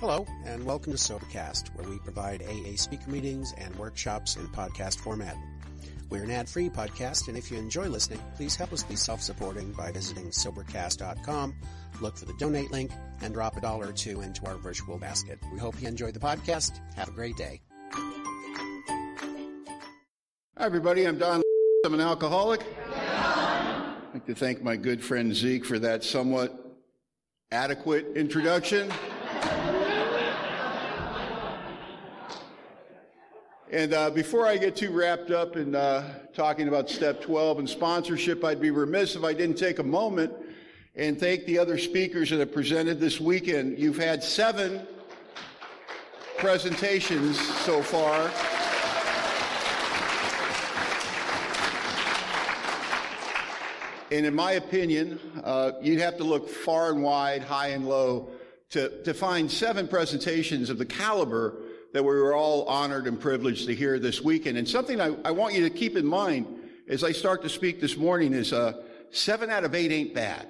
Hello, and welcome to Sobercast, where we provide AA speaker meetings and workshops in podcast format. We're an ad-free podcast, and if you enjoy listening, please help us be self-supporting by visiting Sobercast.com, look for the donate link, and drop a dollar or two into our virtual basket. We hope you enjoy the podcast. Have a great day. Hi, everybody. I'm Don. I'm an alcoholic. I'd like to thank my good friend Zeke for that somewhat adequate introduction. And uh, before I get too wrapped up in uh, talking about step 12 and sponsorship, I'd be remiss if I didn't take a moment and thank the other speakers that have presented this weekend. You've had seven presentations so far. And in my opinion, uh, you'd have to look far and wide, high and low, to, to find seven presentations of the caliber that we were all honored and privileged to hear this weekend. And something I, I want you to keep in mind as I start to speak this morning is uh, seven out of eight ain't bad.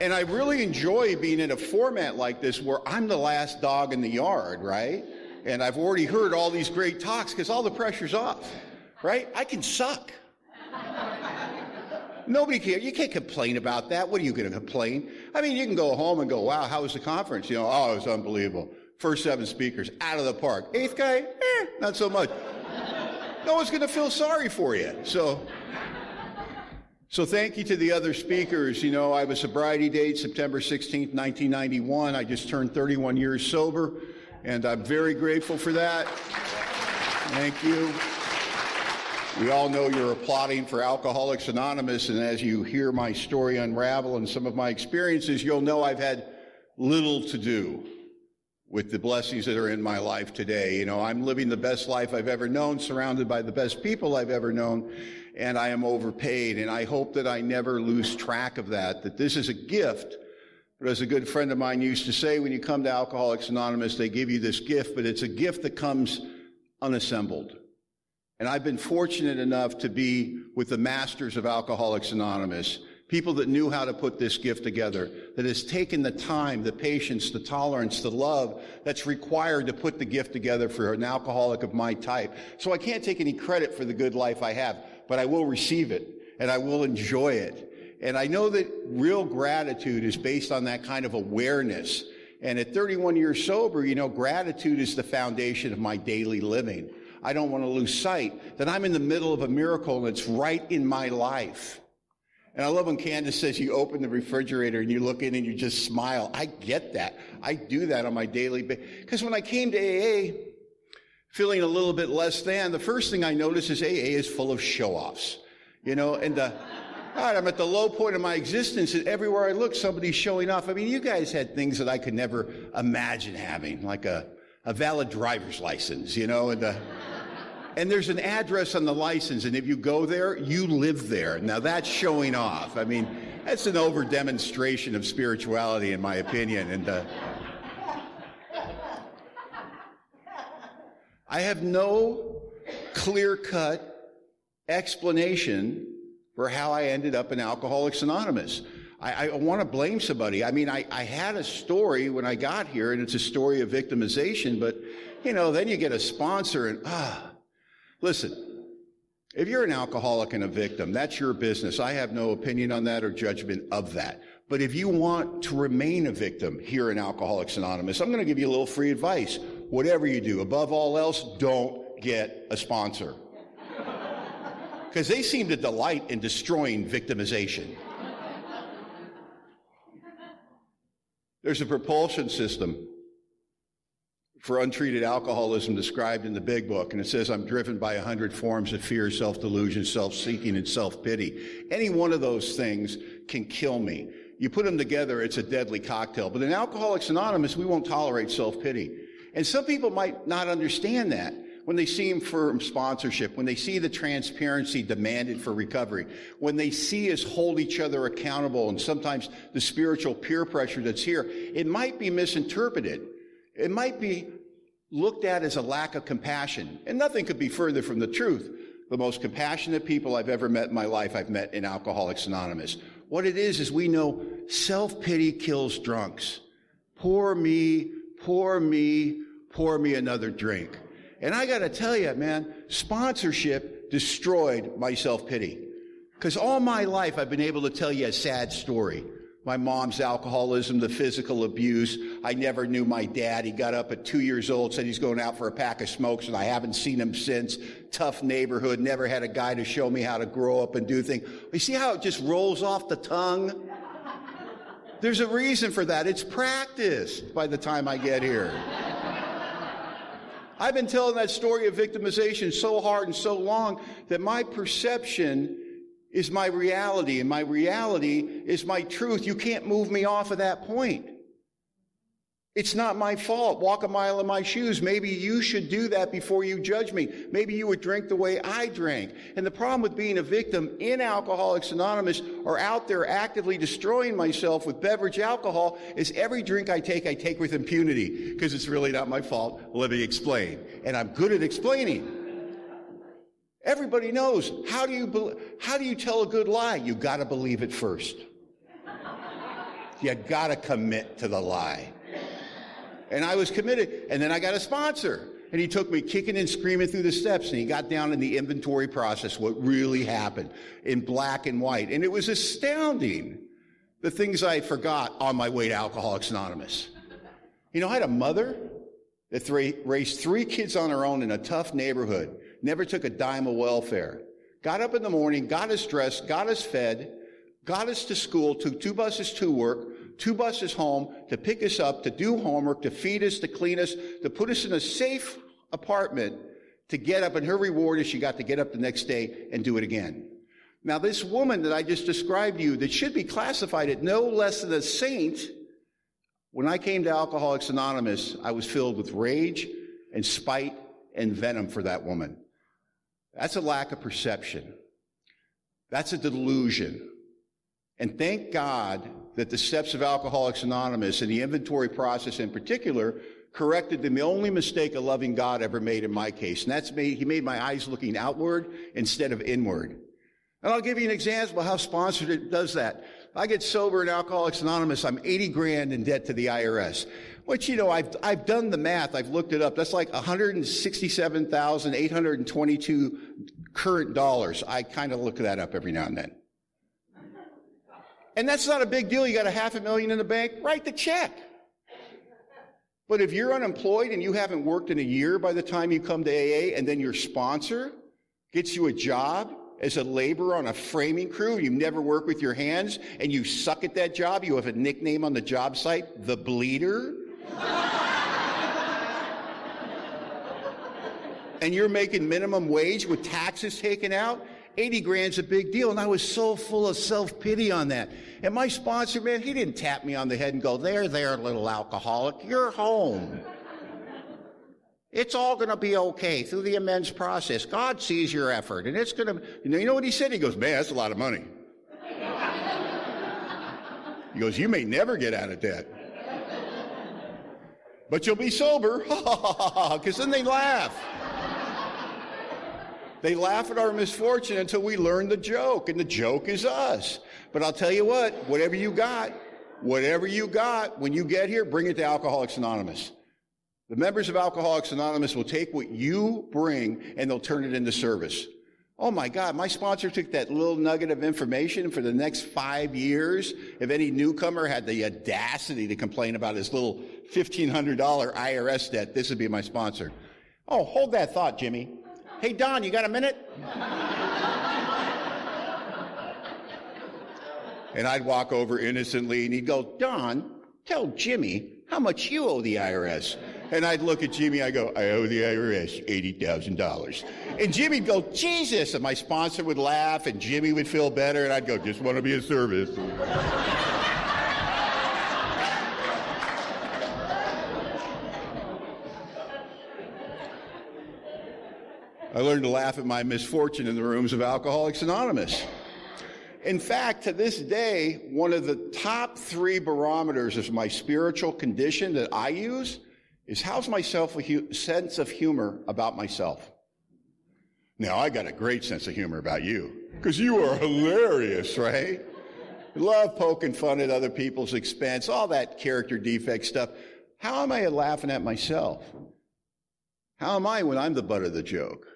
and I really enjoy being in a format like this where I'm the last dog in the yard, right? And I've already heard all these great talks because all the pressure's off, right? I can suck. Nobody cares. You can't complain about that. What are you going to complain? I mean, you can go home and go, wow, how was the conference? You know, oh, it was unbelievable. First seven speakers, out of the park. Eighth guy, eh, not so much. no one's going to feel sorry for you. So, so thank you to the other speakers. You know, I have a sobriety date, September 16th, 1991. I just turned 31 years sober, and I'm very grateful for that. Thank you. We all know you're applauding for Alcoholics Anonymous, and as you hear my story unravel and some of my experiences, you'll know I've had little to do with the blessings that are in my life today. You know, I'm living the best life I've ever known, surrounded by the best people I've ever known, and I am overpaid, and I hope that I never lose track of that, that this is a gift. But as a good friend of mine used to say, when you come to Alcoholics Anonymous, they give you this gift, but it's a gift that comes unassembled. And I've been fortunate enough to be with the masters of Alcoholics Anonymous, people that knew how to put this gift together, that has taken the time, the patience, the tolerance, the love that's required to put the gift together for an alcoholic of my type. So I can't take any credit for the good life I have, but I will receive it and I will enjoy it. And I know that real gratitude is based on that kind of awareness. And at 31 years sober, you know, gratitude is the foundation of my daily living. I don't want to lose sight that I'm in the middle of a miracle and it's right in my life. And I love when Candace says you open the refrigerator and you look in and you just smile. I get that. I do that on my daily basis. Because when I came to AA, feeling a little bit less than, the first thing I notice is AA is full of show-offs. You know, and uh, God, I'm at the low point of my existence, and everywhere I look, somebody's showing off. I mean, you guys had things that I could never imagine having, like a, a valid driver's license, you know, and uh, and there's an address on the license, and if you go there, you live there. Now that's showing off. I mean, that's an over demonstration of spirituality, in my opinion. And uh, I have no clear cut explanation for how I ended up in Alcoholics Anonymous. I, I want to blame somebody. I mean, I, I had a story when I got here, and it's a story of victimization, but, you know, then you get a sponsor, and ah, Listen, if you're an alcoholic and a victim, that's your business. I have no opinion on that or judgment of that. But if you want to remain a victim here in Alcoholics Anonymous, I'm going to give you a little free advice. Whatever you do, above all else, don't get a sponsor. Because they seem to delight in destroying victimization. There's a propulsion system for untreated alcoholism described in the big book. And it says, I'm driven by a hundred forms of fear, self-delusion, self-seeking, and self-pity. Any one of those things can kill me. You put them together, it's a deadly cocktail. But in Alcoholics Anonymous, we won't tolerate self-pity. And some people might not understand that when they see him for sponsorship, when they see the transparency demanded for recovery, when they see us hold each other accountable and sometimes the spiritual peer pressure that's here, it might be misinterpreted. It might be looked at as a lack of compassion, and nothing could be further from the truth. The most compassionate people I've ever met in my life, I've met in Alcoholics Anonymous. What it is, is we know self-pity kills drunks. Poor me, poor me, pour me another drink. And I gotta tell you, man, sponsorship destroyed my self-pity. Because all my life I've been able to tell you a sad story. My mom's alcoholism, the physical abuse. I never knew my dad. He got up at two years old, said he's going out for a pack of smokes, and I haven't seen him since. Tough neighborhood, never had a guy to show me how to grow up and do things. You see how it just rolls off the tongue? There's a reason for that. It's practiced by the time I get here. I've been telling that story of victimization so hard and so long that my perception is my reality, and my reality is my truth. You can't move me off of that point. It's not my fault. Walk a mile in my shoes. Maybe you should do that before you judge me. Maybe you would drink the way I drank. And the problem with being a victim in Alcoholics Anonymous or out there actively destroying myself with beverage alcohol is every drink I take, I take with impunity because it's really not my fault. Let me explain. And I'm good at explaining. Everybody knows. How do you, how do you tell a good lie? You gotta believe it first. You gotta commit to the lie. And I was committed. And then I got a sponsor. And he took me kicking and screaming through the steps and he got down in the inventory process, what really happened in black and white. And it was astounding the things I forgot on my way to Alcoholics Anonymous. You know, I had a mother that raised three kids on her own in a tough neighborhood never took a dime of welfare. Got up in the morning, got us dressed, got us fed, got us to school, took two buses to work, two buses home to pick us up, to do homework, to feed us, to clean us, to put us in a safe apartment to get up. And her reward is she got to get up the next day and do it again. Now, this woman that I just described to you that should be classified at no less than a saint, when I came to Alcoholics Anonymous, I was filled with rage and spite and venom for that woman. That's a lack of perception. That's a delusion. And thank God that the steps of Alcoholics Anonymous and the inventory process in particular corrected the only mistake a loving God ever made in my case. And that's he made my eyes looking outward instead of inward. And I'll give you an example of how sponsored it does that. I get sober in Alcoholics Anonymous. I'm 80 grand in debt to the IRS. Which, you know, I've, I've done the math. I've looked it up. That's like 167,822 current dollars. I kind of look that up every now and then. And that's not a big deal. You got a half a million in the bank. Write the check. But if you're unemployed and you haven't worked in a year by the time you come to AA and then your sponsor gets you a job as a laborer on a framing crew, you never work with your hands and you suck at that job, you have a nickname on the job site, the bleeder. and you're making minimum wage with taxes taken out, 80 grand's a big deal. And I was so full of self pity on that. And my sponsor, man, he didn't tap me on the head and go, There, there, little alcoholic, you're home. It's all going to be okay through the amends process. God sees your effort, and it's going to. You know, you know what he said? He goes, "Man, that's a lot of money." he goes, "You may never get out of debt." But you'll be sober. Because then they laugh. They laugh at our misfortune until we learn the joke, and the joke is us. But I'll tell you what, whatever you got, whatever you got, when you get here, bring it to Alcoholics Anonymous. The members of Alcoholics Anonymous will take what you bring and they'll turn it into service. Oh my God, my sponsor took that little nugget of information for the next five years. If any newcomer had the audacity to complain about his little $1,500 IRS debt, this would be my sponsor. Oh, hold that thought, Jimmy. Hey, Don, you got a minute? and I'd walk over innocently and he'd go, Don, tell Jimmy how much you owe the IRS. And I'd look at Jimmy, I go, I owe the IRS $80,000. And Jimmy'd go, Jesus. And my sponsor would laugh and Jimmy would feel better. And I'd go, just want to be of service. I learned to laugh at my misfortune in the rooms of Alcoholics Anonymous. In fact, to this day, one of the top three barometers of my spiritual condition that I use is how's myself a sense of humor about myself? Now, I got a great sense of humor about you because you are hilarious, right? Love poking fun at other people's expense, all that character defect stuff. How am I laughing at myself? How am I when I'm the butt of the joke?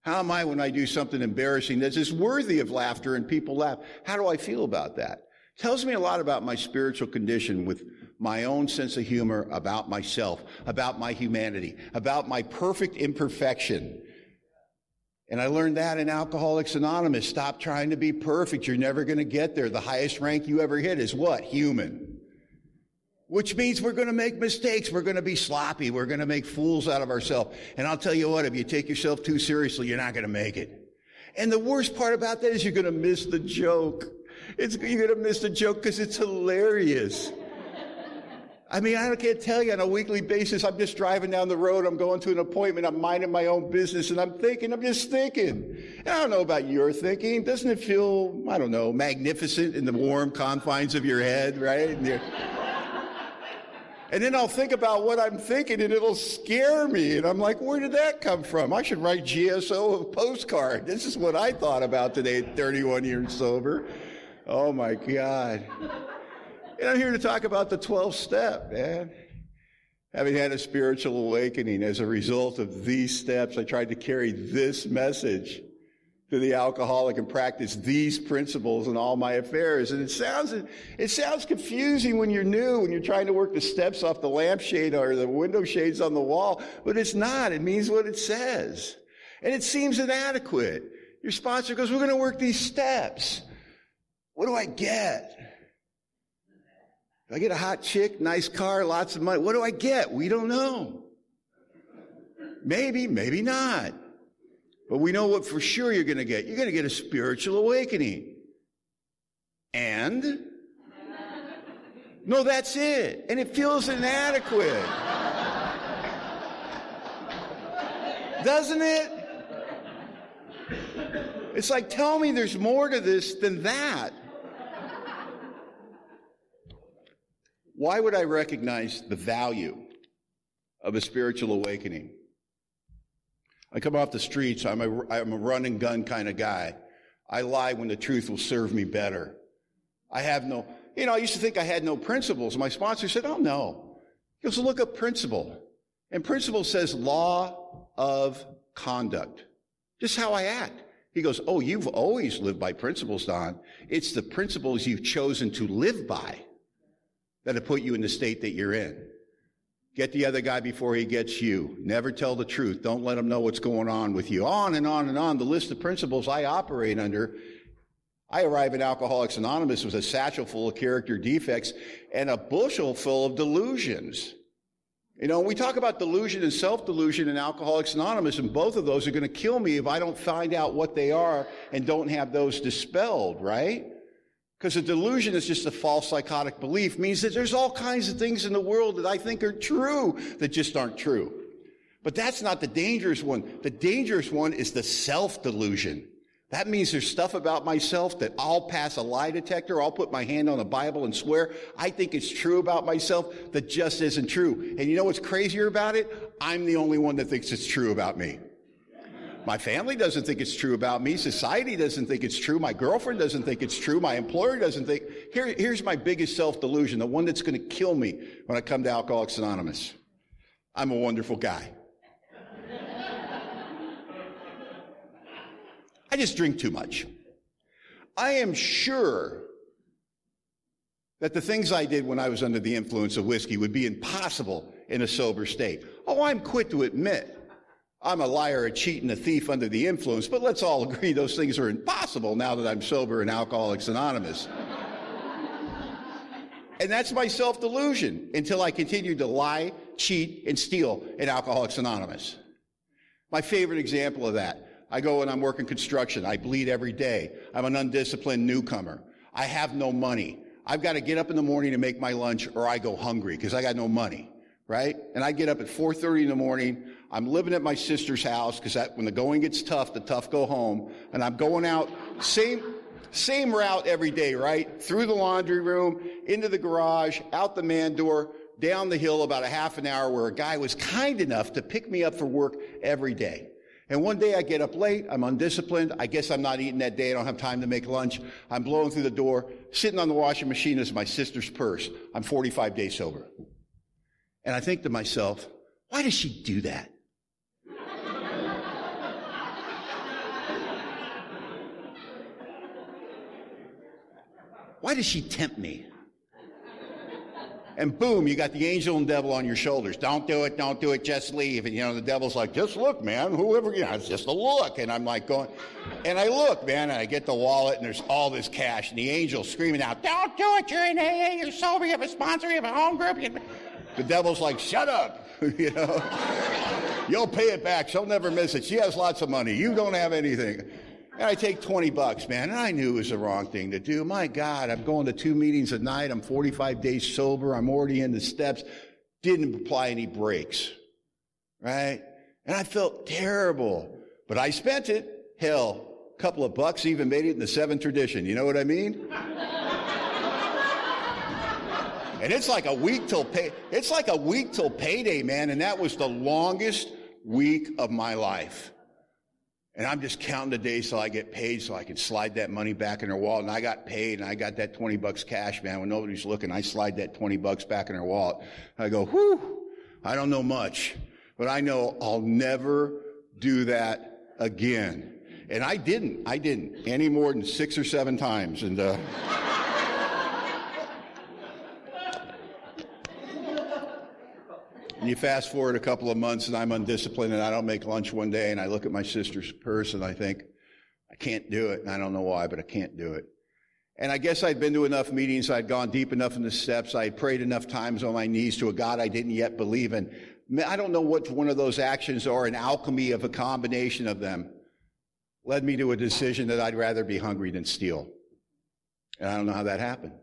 How am I when I do something embarrassing that is worthy of laughter and people laugh? How do I feel about that? Tells me a lot about my spiritual condition with my own sense of humor about myself, about my humanity, about my perfect imperfection. And I learned that in Alcoholics Anonymous. Stop trying to be perfect. You're never going to get there. The highest rank you ever hit is what? Human. Which means we're going to make mistakes. We're going to be sloppy. We're going to make fools out of ourselves. And I'll tell you what, if you take yourself too seriously, you're not going to make it. And the worst part about that is you're going to miss the joke. It's, you're going to miss the joke because it's hilarious. I mean, I can't tell you on a weekly basis. I'm just driving down the road. I'm going to an appointment. I'm minding my own business and I'm thinking, I'm just thinking. And I don't know about your thinking. Doesn't it feel, I don't know, magnificent in the warm confines of your head, right? And, and then I'll think about what I'm thinking and it'll scare me. And I'm like, where did that come from? I should write GSO a postcard. This is what I thought about today 31 years sober. Oh my God. And I'm here to talk about the 12th step, man. Having had a spiritual awakening as a result of these steps, I tried to carry this message to the alcoholic and practice these principles in all my affairs. And it sounds, it sounds confusing when you're new, when you're trying to work the steps off the lampshade or the window shades on the wall, but it's not. It means what it says. And it seems inadequate. Your sponsor goes, we're going to work these steps. What do I get? I get a hot chick, nice car, lots of money. What do I get? We don't know. Maybe, maybe not. But we know what for sure you're going to get. You're going to get a spiritual awakening. And? No, that's it. And it feels inadequate. Doesn't it? It's like, tell me there's more to this than that. Why would I recognize the value of a spiritual awakening? I come off the streets, I'm a, I'm a run and gun kind of guy. I lie when the truth will serve me better. I have no, you know, I used to think I had no principles. My sponsor said, Oh, no. He goes, Look up principle. And principle says law of conduct. Just how I act. He goes, Oh, you've always lived by principles, Don. It's the principles you've chosen to live by that have put you in the state that you're in. Get the other guy before he gets you. Never tell the truth. Don't let him know what's going on with you. On and on and on. The list of principles I operate under. I arrive at Alcoholics Anonymous with a satchel full of character defects and a bushel full of delusions. You know, we talk about delusion and self-delusion in Alcoholics Anonymous, and both of those are going to kill me if I don't find out what they are and don't have those dispelled, right? Because a delusion is just a false psychotic belief, means that there's all kinds of things in the world that I think are true that just aren't true. But that's not the dangerous one. The dangerous one is the self delusion. That means there's stuff about myself that I'll pass a lie detector, I'll put my hand on the Bible and swear I think it's true about myself that just isn't true. And you know what's crazier about it? I'm the only one that thinks it's true about me. My family doesn't think it's true about me. Society doesn't think it's true. My girlfriend doesn't think it's true. My employer doesn't think. Here, here's my biggest self delusion, the one that's going to kill me when I come to Alcoholics Anonymous. I'm a wonderful guy. I just drink too much. I am sure that the things I did when I was under the influence of whiskey would be impossible in a sober state. Oh, I'm quick to admit I'm a liar, a cheat, and a thief under the influence, but let's all agree those things are impossible now that I'm sober and Alcoholics Anonymous. and that's my self delusion until I continue to lie, cheat, and steal in Alcoholics Anonymous. My favorite example of that I go and I'm working construction. I bleed every day. I'm an undisciplined newcomer. I have no money. I've got to get up in the morning to make my lunch or I go hungry because I got no money, right? And I get up at 4.30 in the morning. I'm living at my sister's house because when the going gets tough, the tough go home. And I'm going out, same, same route every day, right? Through the laundry room, into the garage, out the man door, down the hill about a half an hour where a guy was kind enough to pick me up for work every day. And one day I get up late, I'm undisciplined, I guess I'm not eating that day, I don't have time to make lunch. I'm blowing through the door, sitting on the washing machine is my sister's purse. I'm 45 days sober. And I think to myself, why does she do that? Why does she tempt me? And boom, you got the angel and devil on your shoulders. Don't do it, don't do it, just leave. And you know, the devil's like, just look, man, whoever, you know, it's just a look. And I'm like going, and I look, man, and I get the wallet and there's all this cash. And the angel screaming out, don't do it, you're in AA, you're sober, you have a sponsor, you have a home group. The devil's like, shut up, you know. You'll pay it back. She'll never miss it. She has lots of money. You don't have anything. And I take 20 bucks, man. And I knew it was the wrong thing to do. My God, I'm going to two meetings a night. I'm 45 days sober. I'm already in the steps. Didn't apply any brakes. Right? And I felt terrible. But I spent it. Hell, a couple of bucks even made it in the seventh tradition. You know what I mean? And it's like a week till pay, it's like a week till payday, man. And that was the longest week of my life. And I'm just counting the days till I get paid so I can slide that money back in her wallet. And I got paid and I got that 20 bucks cash, man. When nobody's looking, I slide that 20 bucks back in her wallet. I go, whew, I don't know much, but I know I'll never do that again. And I didn't. I didn't any more than six or seven times. And, uh, And you fast forward a couple of months and I'm undisciplined and I don't make lunch one day and I look at my sister's purse and I think, I can't do it. And I don't know why, but I can't do it. And I guess I'd been to enough meetings. I'd gone deep enough in the steps. I had prayed enough times on my knees to a God I didn't yet believe in. I don't know what one of those actions or an alchemy of a combination of them led me to a decision that I'd rather be hungry than steal. And I don't know how that happened.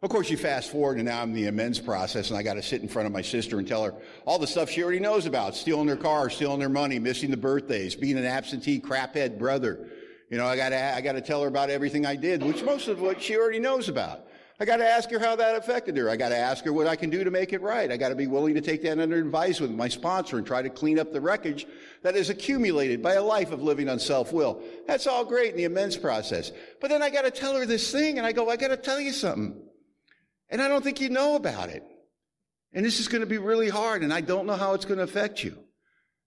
Of course, you fast forward and now I'm in the amends process and I got to sit in front of my sister and tell her all the stuff she already knows about. Stealing their car, stealing their money, missing the birthdays, being an absentee craphead brother. You know, I got to, I got to tell her about everything I did, which most of what she already knows about. I got to ask her how that affected her. I got to ask her what I can do to make it right. I got to be willing to take that under advice with my sponsor and try to clean up the wreckage that is accumulated by a life of living on self-will. That's all great in the amends process. But then I got to tell her this thing and I go, I got to tell you something. And I don't think you know about it. And this is going to be really hard, and I don't know how it's going to affect you.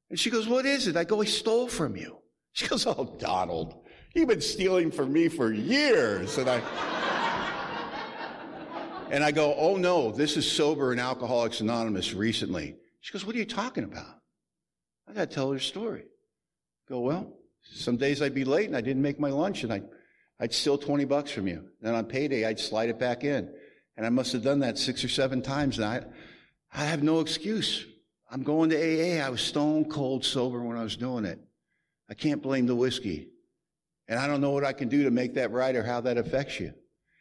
And she goes, What is it? I go, He stole from you. She goes, Oh, Donald, you've been stealing from me for years. And I, and I go, Oh, no, this is Sober and Alcoholics Anonymous recently. She goes, What are you talking about? I got to tell her story. I go, Well, some days I'd be late and I didn't make my lunch, and I'd, I'd steal 20 bucks from you. Then on payday, I'd slide it back in. And I must have done that six or seven times. And I, I have no excuse. I'm going to AA. I was stone cold sober when I was doing it. I can't blame the whiskey. And I don't know what I can do to make that right or how that affects you.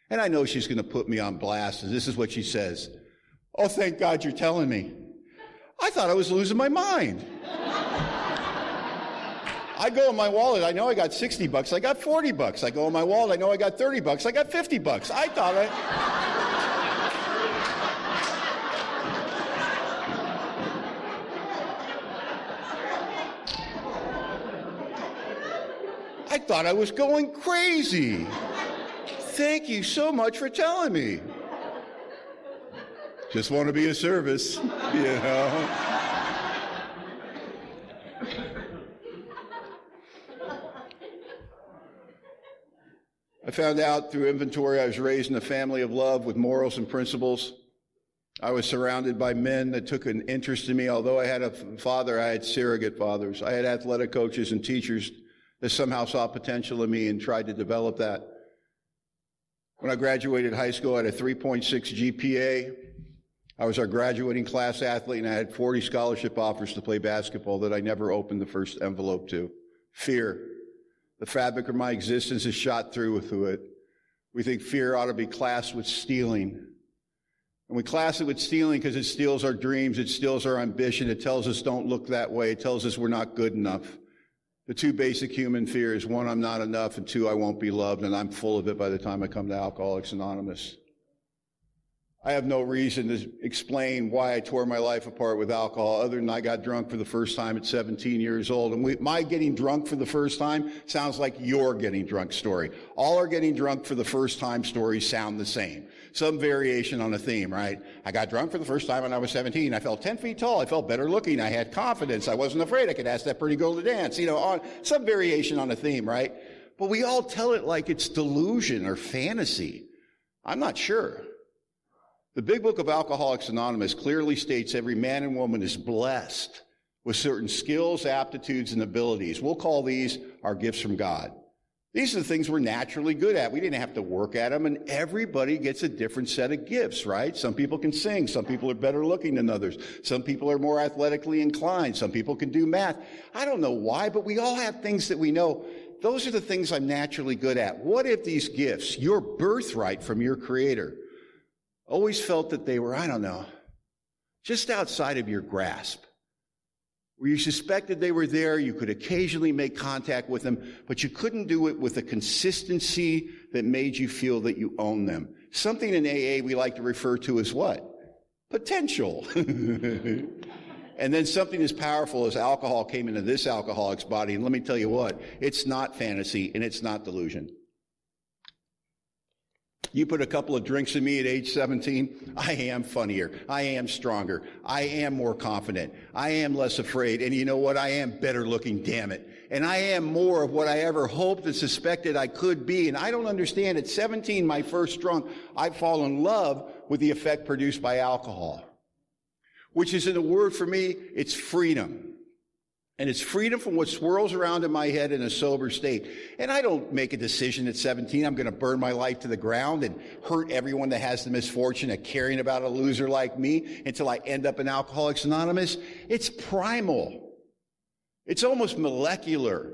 And I know she's going to put me on blast. And this is what she says. Oh, thank God you're telling me. I thought I was losing my mind. I go in my wallet, I know I got 60 bucks, I got 40 bucks. I go in my wallet, I know I got 30 bucks, I got 50 bucks. I thought I. I thought I was going crazy. Thank you so much for telling me. Just want to be a service, you know. I found out through inventory I was raised in a family of love with morals and principles. I was surrounded by men that took an interest in me. Although I had a father, I had surrogate fathers. I had athletic coaches and teachers that somehow saw potential in me and tried to develop that. When I graduated high school, I had a 3.6 GPA. I was our graduating class athlete, and I had 40 scholarship offers to play basketball that I never opened the first envelope to. Fear. The fabric of my existence is shot through with it. We think fear ought to be classed with stealing. And we class it with stealing because it steals our dreams, it steals our ambition, it tells us don't look that way, it tells us we're not good enough. The two basic human fears one, I'm not enough, and two, I won't be loved, and I'm full of it by the time I come to Alcoholics Anonymous. I have no reason to explain why I tore my life apart with alcohol other than I got drunk for the first time at 17 years old. And we, my getting drunk for the first time sounds like your getting drunk story. All our getting drunk for the first time stories sound the same. Some variation on a theme, right? I got drunk for the first time when I was 17. I felt 10 feet tall. I felt better looking. I had confidence. I wasn't afraid I could ask that pretty girl to dance. You know, on some variation on a theme, right? But we all tell it like it's delusion or fantasy. I'm not sure. The big book of Alcoholics Anonymous clearly states every man and woman is blessed with certain skills, aptitudes, and abilities. We'll call these our gifts from God. These are the things we're naturally good at. We didn't have to work at them, and everybody gets a different set of gifts, right? Some people can sing. Some people are better looking than others. Some people are more athletically inclined. Some people can do math. I don't know why, but we all have things that we know. Those are the things I'm naturally good at. What if these gifts, your birthright from your creator, always felt that they were, I don't know, just outside of your grasp. Where you suspected they were there, you could occasionally make contact with them, but you couldn't do it with a consistency that made you feel that you own them. Something in AA we like to refer to as what? Potential. and then something as powerful as alcohol came into this alcoholic's body, and let me tell you what, it's not fantasy and it's not delusion. You put a couple of drinks in me at age 17, I am funnier. I am stronger. I am more confident. I am less afraid. And you know what? I am better looking, damn it. And I am more of what I ever hoped and suspected I could be. And I don't understand. At 17, my first drunk, I fall in love with the effect produced by alcohol, which is in a word for me, it's freedom. And it's freedom from what swirls around in my head in a sober state. And I don't make a decision at 17, I'm going to burn my life to the ground and hurt everyone that has the misfortune of caring about a loser like me until I end up in Alcoholics Anonymous. It's primal. It's almost molecular.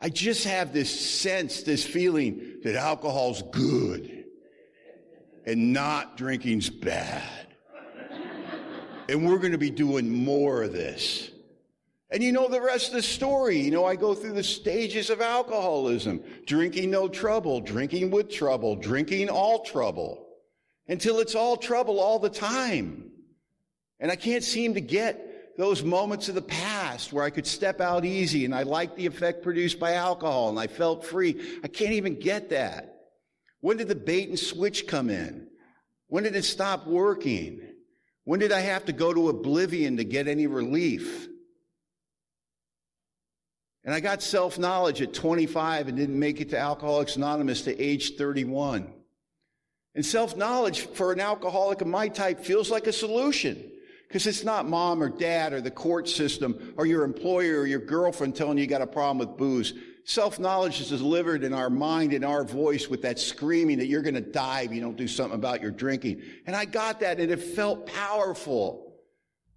I just have this sense, this feeling that alcohol's good and not drinking's bad. And we're going to be doing more of this. And you know the rest of the story. You know, I go through the stages of alcoholism drinking no trouble, drinking with trouble, drinking all trouble, until it's all trouble all the time. And I can't seem to get those moments of the past where I could step out easy and I liked the effect produced by alcohol and I felt free. I can't even get that. When did the bait and switch come in? When did it stop working? When did I have to go to oblivion to get any relief? And I got self knowledge at 25 and didn't make it to Alcoholics Anonymous to age 31. And self knowledge for an alcoholic of my type feels like a solution because it's not mom or dad or the court system or your employer or your girlfriend telling you you got a problem with booze. Self knowledge is delivered in our mind, in our voice with that screaming that you're going to die if you don't do something about your drinking. And I got that and it felt powerful.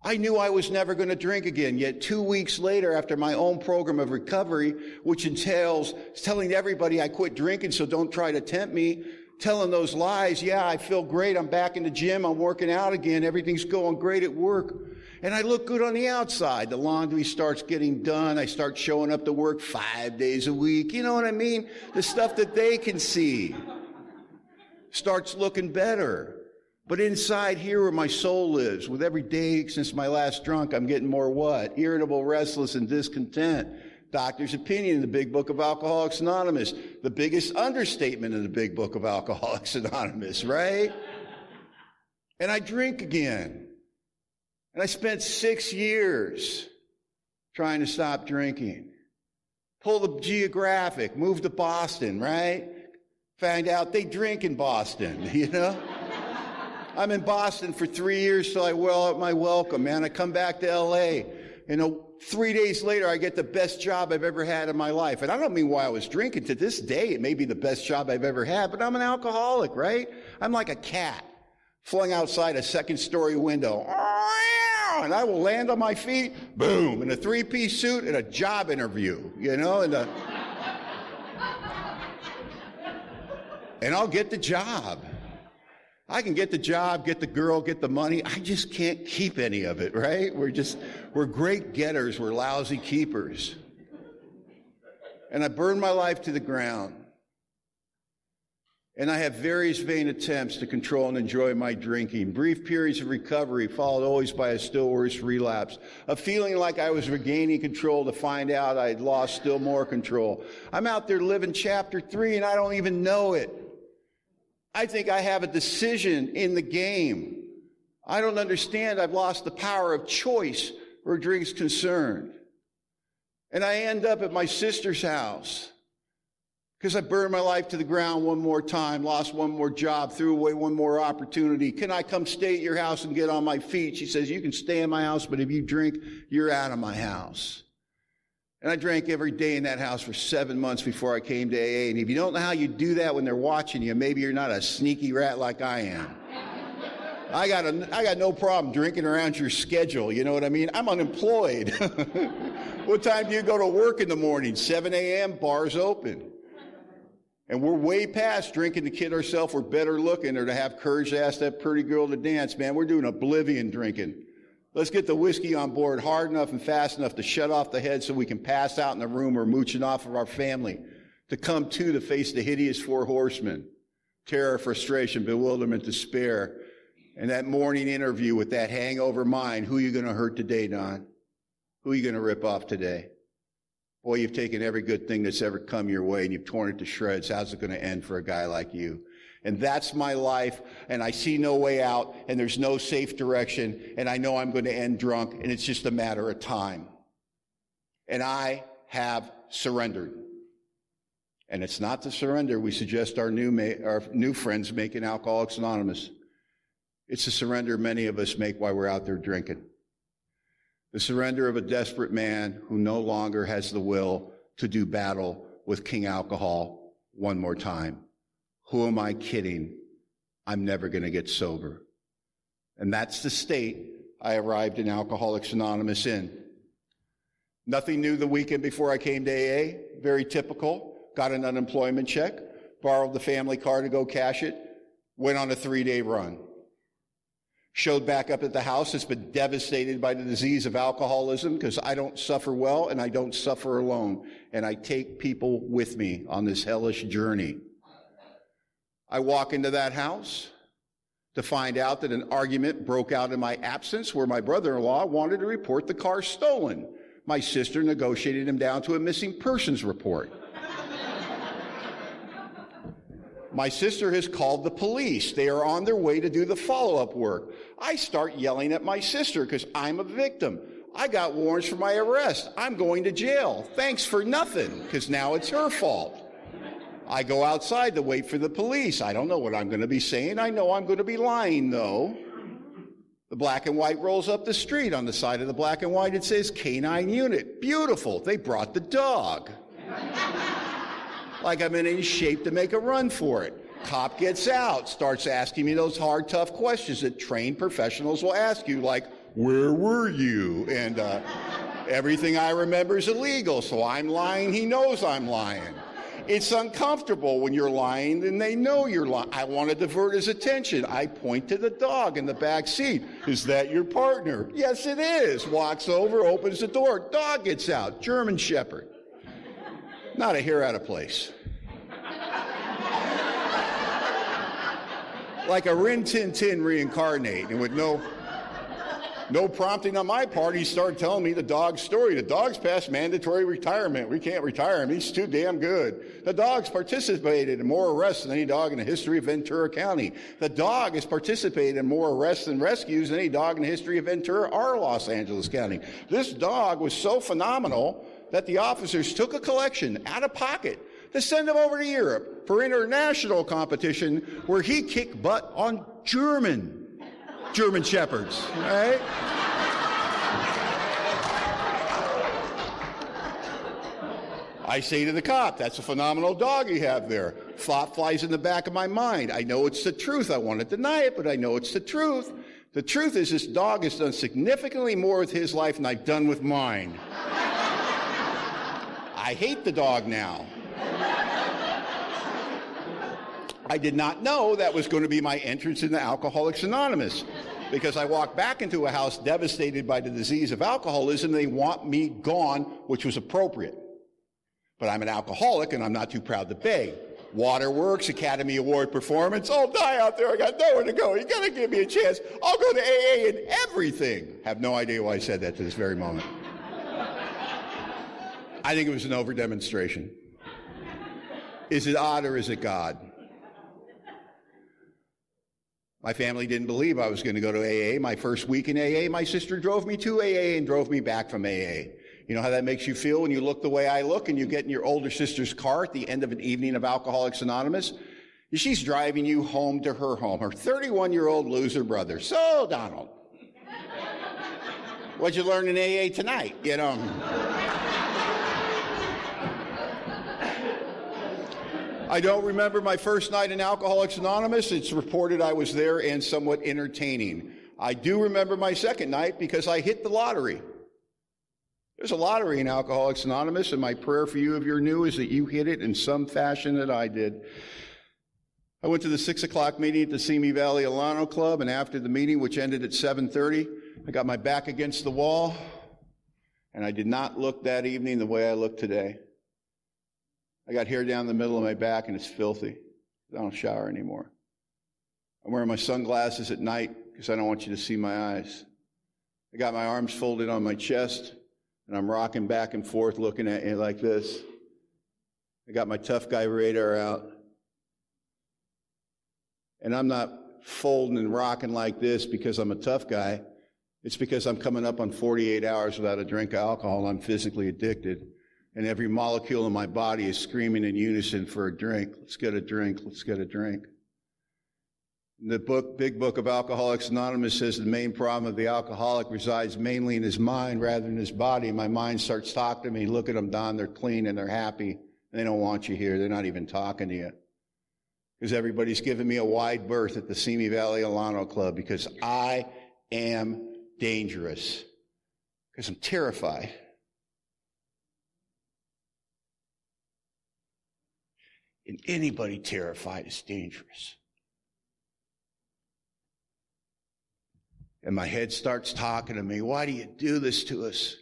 I knew I was never going to drink again. Yet two weeks later, after my own program of recovery, which entails telling everybody I quit drinking, so don't try to tempt me, telling those lies, yeah, I feel great. I'm back in the gym. I'm working out again. Everything's going great at work. And I look good on the outside. The laundry starts getting done. I start showing up to work five days a week. You know what I mean? The stuff that they can see starts looking better. But inside here where my soul lives, with every day since my last drunk, I'm getting more what? Irritable, restless, and discontent. Doctor's opinion in the big book of Alcoholics Anonymous. The biggest understatement in the big book of Alcoholics Anonymous, right? And I drink again. And I spent six years trying to stop drinking. Pull the geographic, move to Boston, right? Find out they drink in Boston, you know? I'm in Boston for three years till I well out my welcome, man. I come back to LA. You uh, know, three days later, I get the best job I've ever had in my life. And I don't mean while I was drinking. To this day, it may be the best job I've ever had, but I'm an alcoholic, right? I'm like a cat flung outside a second story window. And I will land on my feet, boom, in a three piece suit and a job interview, you know, and, uh, a, and I'll get the job. I can get the job, get the girl, get the money. I just can't keep any of it, right? We're just, we're great getters. We're lousy keepers. And I burned my life to the ground. And I have various vain attempts to control and enjoy my drinking. Brief periods of recovery followed always by a still worse relapse. A feeling like I was regaining control to find out I had lost still more control. I'm out there living chapter three and I don't even know it. I think I have a decision in the game. I don't understand I've lost the power of choice where drink's concerned. And I end up at my sister's house because I burned my life to the ground one more time, lost one more job, threw away one more opportunity. Can I come stay at your house and get on my feet? She says, You can stay in my house, but if you drink, you're out of my house. And I drank every day in that house for seven months before I came to AA. And if you don't know how you do that when they're watching you, maybe you're not a sneaky rat like I am. I got, a, I got no problem drinking around your schedule. You know what I mean? I'm unemployed. what time do you go to work in the morning? 7 a.m., bars open. And we're way past drinking to kid ourselves we're better looking or to have courage to ask that pretty girl to dance, man. We're doing oblivion drinking. Let's get the whiskey on board hard enough and fast enough to shut off the head so we can pass out in the room or mooching off of our family. To come to to face the hideous four horsemen. Terror, frustration, bewilderment, despair. And that morning interview with that hangover mind. Who are you going to hurt today, Don? Who are you going to rip off today? Boy, you've taken every good thing that's ever come your way and you've torn it to shreds. How's it going to end for a guy like you? And that's my life, and I see no way out, and there's no safe direction, and I know I'm going to end drunk, and it's just a matter of time. And I have surrendered. And it's not the surrender we suggest our new, ma- our new friends make in Alcoholics Anonymous. It's the surrender many of us make while we're out there drinking the surrender of a desperate man who no longer has the will to do battle with King Alcohol one more time. Who am I kidding? I'm never going to get sober. And that's the state I arrived in Alcoholics Anonymous in. Nothing new the weekend before I came to AA. Very typical. Got an unemployment check, borrowed the family car to go cash it, went on a three day run showed back up at the house that's been devastated by the disease of alcoholism because I don't suffer well and I don't suffer alone. And I take people with me on this hellish journey. I walk into that house to find out that an argument broke out in my absence where my brother-in-law wanted to report the car stolen. My sister negotiated him down to a missing persons report. My sister has called the police. They are on their way to do the follow up work. I start yelling at my sister because I'm a victim. I got warrants for my arrest. I'm going to jail. Thanks for nothing because now it's her fault. I go outside to wait for the police. I don't know what I'm going to be saying. I know I'm going to be lying though. The black and white rolls up the street. On the side of the black and white, it says canine unit. Beautiful. They brought the dog like I'm in any shape to make a run for it. Cop gets out, starts asking me those hard, tough questions that trained professionals will ask you, like, where were you? And uh, everything I remember is illegal, so I'm lying. He knows I'm lying. It's uncomfortable when you're lying and they know you're lying. I want to divert his attention. I point to the dog in the back seat. Is that your partner? Yes, it is. Walks over, opens the door. Dog gets out. German Shepherd. Not a hair out of place. like a Rin Tin Tin reincarnate, and with no no prompting on my part, he started telling me the dog's story. The dog's past mandatory retirement. We can't retire him. He's too damn good. The dog's participated in more arrests than any dog in the history of Ventura County. The dog has participated in more arrests and rescues than any dog in the history of Ventura or Los Angeles County. This dog was so phenomenal that the officers took a collection out of pocket to send him over to Europe for international competition where he kicked butt on German, German Shepherds, right? I say to the cop, that's a phenomenal dog you have there. Thought flies in the back of my mind. I know it's the truth. I want to deny it, but I know it's the truth. The truth is this dog has done significantly more with his life than I've done with mine. I hate the dog now. I did not know that was going to be my entrance into Alcoholics Anonymous because I walked back into a house devastated by the disease of alcoholism. They want me gone, which was appropriate. But I'm an alcoholic and I'm not too proud to beg. Waterworks, Academy Award performance. I'll die out there. I got nowhere to go. You gotta give me a chance. I'll go to AA and everything. Have no idea why I said that to this very moment. I think it was an over demonstration. Is it odd or is it God? My family didn't believe I was going to go to AA. My first week in AA, my sister drove me to AA and drove me back from AA. You know how that makes you feel when you look the way I look and you get in your older sister's car at the end of an evening of Alcoholics Anonymous? She's driving you home to her home, her 31 year old loser brother. So, Donald, what'd you learn in AA tonight? You know. I don't remember my first night in Alcoholics Anonymous. It's reported I was there and somewhat entertaining. I do remember my second night because I hit the lottery. There's a lottery in Alcoholics Anonymous, and my prayer for you, if you're new, is that you hit it in some fashion that I did. I went to the six o'clock meeting at the Simi Valley Alano Club, and after the meeting, which ended at 7:30, I got my back against the wall, and I did not look that evening the way I look today. I got hair down the middle of my back, and it's filthy. I don't shower anymore. I'm wearing my sunglasses at night because I don't want you to see my eyes. I got my arms folded on my chest and I'm rocking back and forth looking at you like this. I got my tough guy radar out. And I'm not folding and rocking like this because I'm a tough guy. It's because I'm coming up on 48 hours without a drink of alcohol. I'm physically addicted. And every molecule in my body is screaming in unison for a drink. Let's get a drink. Let's get a drink. The book, big book of Alcoholics Anonymous says the main problem of the alcoholic resides mainly in his mind rather than his body. My mind starts talking to me. Look at them, Don. They're clean and they're happy. They don't want you here. They're not even talking to you. Because everybody's giving me a wide berth at the Simi Valley Alano Club because I am dangerous. Because I'm terrified. And anybody terrified is dangerous. And my head starts talking to me. Why do you do this to us?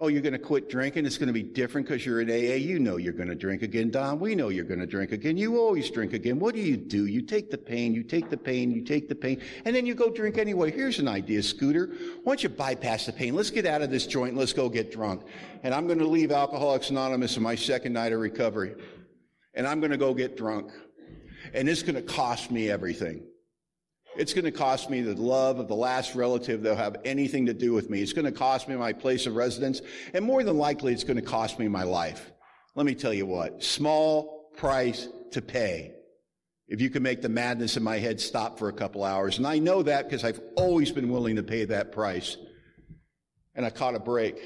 Oh, you're going to quit drinking? It's going to be different because you're in AA. You know you're going to drink again, Don. We know you're going to drink again. You always drink again. What do you do? You take the pain, you take the pain, you take the pain, and then you go drink anyway. Here's an idea, Scooter. Why don't you bypass the pain? Let's get out of this joint. Let's go get drunk. And I'm going to leave Alcoholics Anonymous on my second night of recovery. And I'm going to go get drunk. And it's going to cost me everything. It's going to cost me the love of the last relative that'll have anything to do with me. It's going to cost me my place of residence. And more than likely, it's going to cost me my life. Let me tell you what, small price to pay. If you can make the madness in my head stop for a couple hours. And I know that because I've always been willing to pay that price. And I caught a break.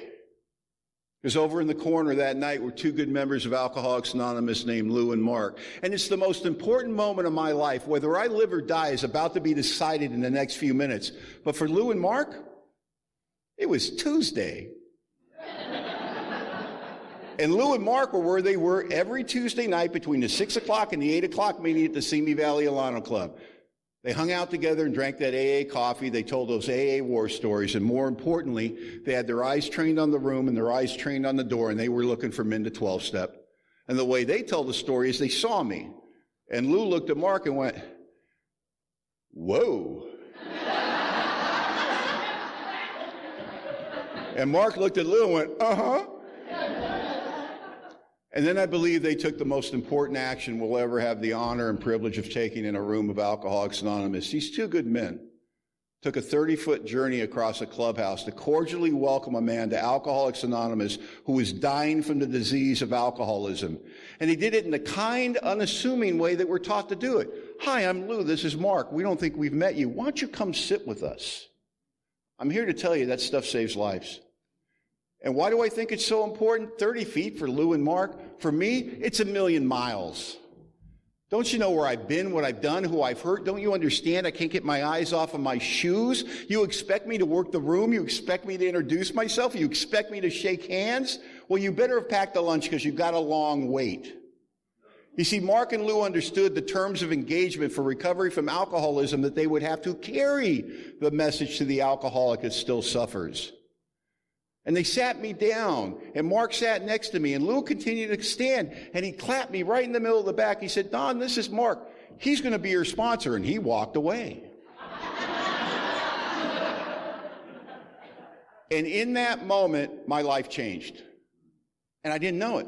Because over in the corner that night were two good members of Alcoholics Anonymous named Lou and Mark. And it's the most important moment of my life. Whether I live or die is about to be decided in the next few minutes. But for Lou and Mark, it was Tuesday. and Lou and Mark were where they were every Tuesday night between the 6 o'clock and the 8 o'clock meeting at the Simi Valley Alano Club. They hung out together and drank that AA coffee. They told those AA war stories. And more importantly, they had their eyes trained on the room and their eyes trained on the door, and they were looking for men to 12 step. And the way they tell the story is they saw me. And Lou looked at Mark and went, Whoa. and Mark looked at Lou and went, Uh huh. And then I believe they took the most important action we'll ever have the honor and privilege of taking in a room of Alcoholics Anonymous. These two good men took a 30 foot journey across a clubhouse to cordially welcome a man to Alcoholics Anonymous who was dying from the disease of alcoholism. And he did it in the kind, unassuming way that we're taught to do it. Hi, I'm Lou. This is Mark. We don't think we've met you. Why don't you come sit with us? I'm here to tell you that stuff saves lives. And why do I think it's so important? 30 feet for Lou and Mark. For me, it's a million miles. Don't you know where I've been, what I've done, who I've hurt? Don't you understand? I can't get my eyes off of my shoes. You expect me to work the room? You expect me to introduce myself? You expect me to shake hands? Well, you better have packed a lunch because you've got a long wait. You see, Mark and Lou understood the terms of engagement for recovery from alcoholism that they would have to carry the message to the alcoholic that still suffers. And they sat me down, and Mark sat next to me, and Lou continued to stand, and he clapped me right in the middle of the back. He said, Don, this is Mark. He's going to be your sponsor. And he walked away. and in that moment, my life changed. And I didn't know it.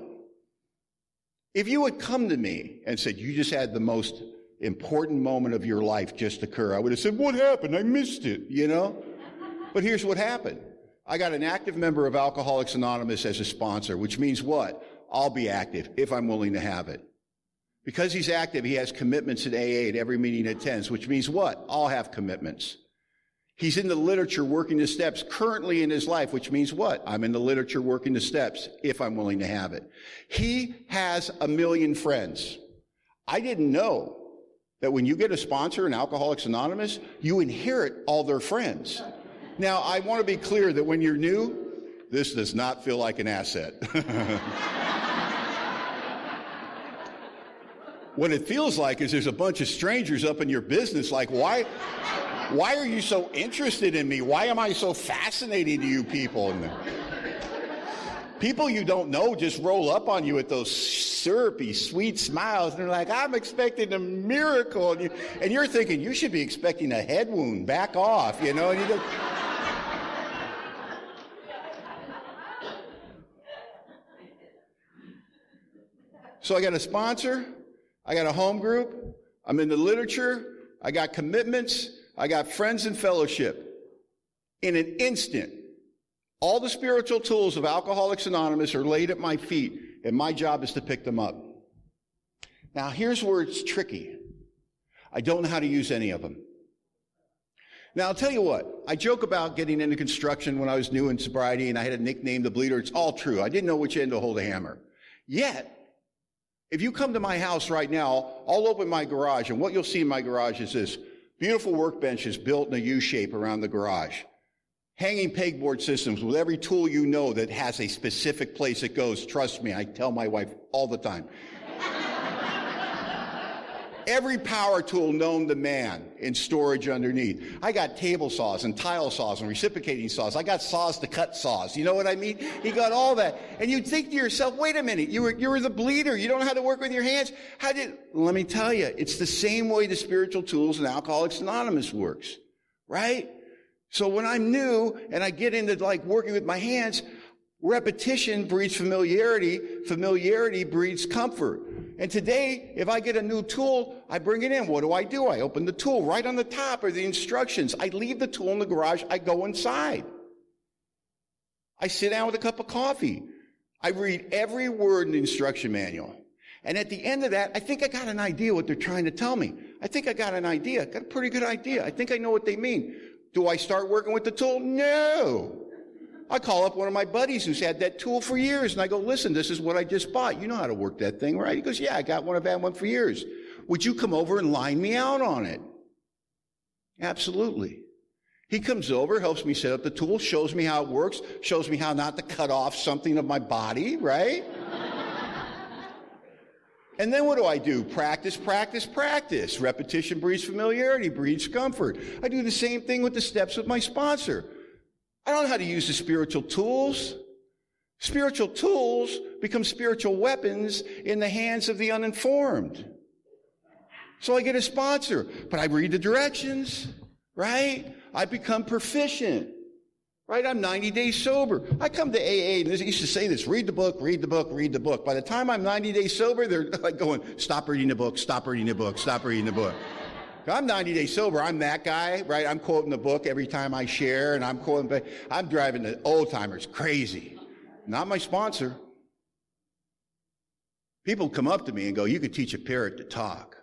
If you had come to me and said, You just had the most important moment of your life just occur, I would have said, What happened? I missed it, you know? But here's what happened I got an active member of Alcoholics Anonymous as a sponsor, which means what? I'll be active if I'm willing to have it. Because he's active, he has commitments at AA at every meeting he attends, which means what? I'll have commitments. He's in the literature working the steps currently in his life, which means what? I'm in the literature working the steps if I'm willing to have it. He has a million friends. I didn't know that when you get a sponsor in Alcoholics Anonymous, you inherit all their friends. Now, I want to be clear that when you're new, this does not feel like an asset. what it feels like is there's a bunch of strangers up in your business like why why are you so interested in me? Why am i so fascinating to you people? And people you don't know just roll up on you with those syrupy sweet smiles and they're like i'm expecting a miracle. And, you, are thinking you should be expecting a head wound. Back off you know and you go So I got a sponsor, I got a home group, I'm in the literature, I got commitments, I got friends and fellowship. In an instant, all the spiritual tools of Alcoholics Anonymous are laid at my feet, and my job is to pick them up. Now, here's where it's tricky. I don't know how to use any of them. Now, I'll tell you what, I joke about getting into construction when I was new in sobriety and I had a nickname, the bleeder. It's all true. I didn't know which end to hold a hammer. Yet, if you come to my house right now, I'll open my garage, and what you'll see in my garage is this beautiful workbench is built in a U shape around the garage. Hanging pegboard systems with every tool you know that has a specific place it goes. Trust me, I tell my wife all the time every power tool known to man in storage underneath. I got table saws and tile saws and reciprocating saws. I got saws to cut saws. You know what I mean? He got all that. And you'd think to yourself, wait a minute, you were, you were the bleeder. You don't know how to work with your hands. How did, let me tell you, it's the same way the spiritual tools in Alcoholics Anonymous works, right? So when I'm new and I get into like working with my hands, Repetition breeds familiarity. Familiarity breeds comfort. And today, if I get a new tool, I bring it in. What do I do? I open the tool. Right on the top are the instructions. I leave the tool in the garage. I go inside. I sit down with a cup of coffee. I read every word in the instruction manual. And at the end of that, I think I got an idea what they're trying to tell me. I think I got an idea. Got a pretty good idea. I think I know what they mean. Do I start working with the tool? No. I call up one of my buddies who's had that tool for years and I go, listen, this is what I just bought. You know how to work that thing, right? He goes, yeah, I got one. I've had one for years. Would you come over and line me out on it? Absolutely. He comes over, helps me set up the tool, shows me how it works, shows me how not to cut off something of my body, right? and then what do I do? Practice, practice, practice. Repetition breeds familiarity, breeds comfort. I do the same thing with the steps with my sponsor. I don't know how to use the spiritual tools. Spiritual tools become spiritual weapons in the hands of the uninformed. So I get a sponsor, but I read the directions, right? I become proficient, right? I'm 90 days sober. I come to AA, and they used to say this, read the book, read the book, read the book. By the time I'm 90 days sober, they're like going, stop reading the book, stop reading the book, stop reading the book. I'm 90 days sober. I'm that guy, right? I'm quoting the book every time I share, and I'm quoting. but I'm driving the old timers crazy. Not my sponsor. People come up to me and go, "You could teach a parrot to talk."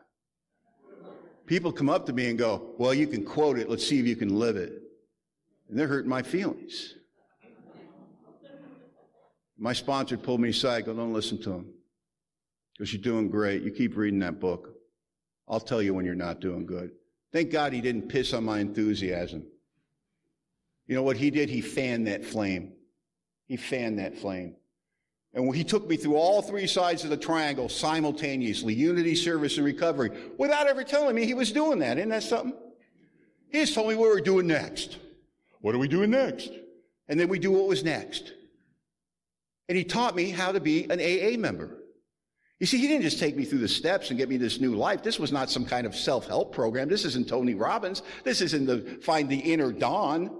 People come up to me and go, "Well, you can quote it. Let's see if you can live it." And they're hurting my feelings. My sponsor pulled me aside. Go, don't listen to him. Because you're doing great. You keep reading that book. I'll tell you when you're not doing good. Thank God he didn't piss on my enthusiasm. You know what he did? He fanned that flame. He fanned that flame. And he took me through all three sides of the triangle simultaneously unity, service, and recovery without ever telling me he was doing that. Isn't that something? He just told me what we were doing next. What are we doing next? And then we do what was next. And he taught me how to be an AA member. You see, he didn't just take me through the steps and get me this new life. This was not some kind of self-help program. This isn't Tony Robbins. This isn't the find the inner dawn.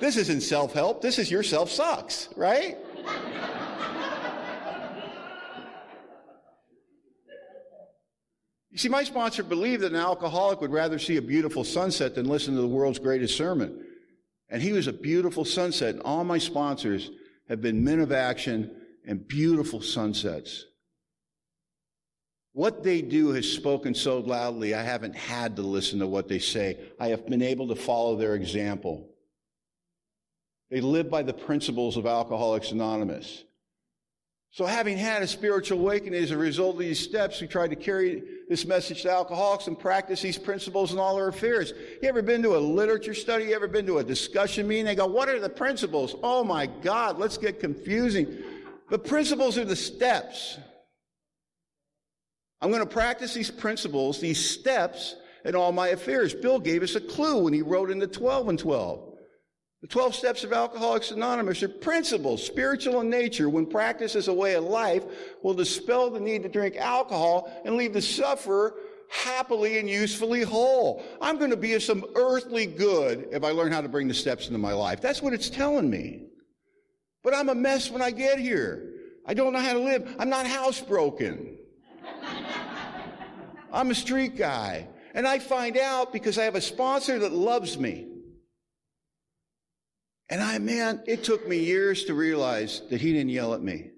this isn't self-help. This is your self sucks, right? You see, my sponsor believed that an alcoholic would rather see a beautiful sunset than listen to the world's greatest sermon. And he was a beautiful sunset. And all my sponsors have been men of action and beautiful sunsets. What they do has spoken so loudly, I haven't had to listen to what they say. I have been able to follow their example. They live by the principles of Alcoholics Anonymous. So having had a spiritual awakening as a result of these steps, we tried to carry this message to alcoholics and practice these principles in all our affairs. You ever been to a literature study? You ever been to a discussion meeting? They go, what are the principles? Oh my God, let's get confusing. The principles are the steps. I'm going to practice these principles, these steps in all my affairs. Bill gave us a clue when he wrote in the 12 and 12. The 12 steps of Alcoholics Anonymous are principles, spiritual in nature, when practiced as a way of life, will dispel the need to drink alcohol and leave the sufferer happily and usefully whole. I'm going to be of some earthly good if I learn how to bring the steps into my life. That's what it's telling me. But I'm a mess when I get here. I don't know how to live. I'm not housebroken. I'm a street guy. And I find out because I have a sponsor that loves me. And I, man, it took me years to realize that he didn't yell at me.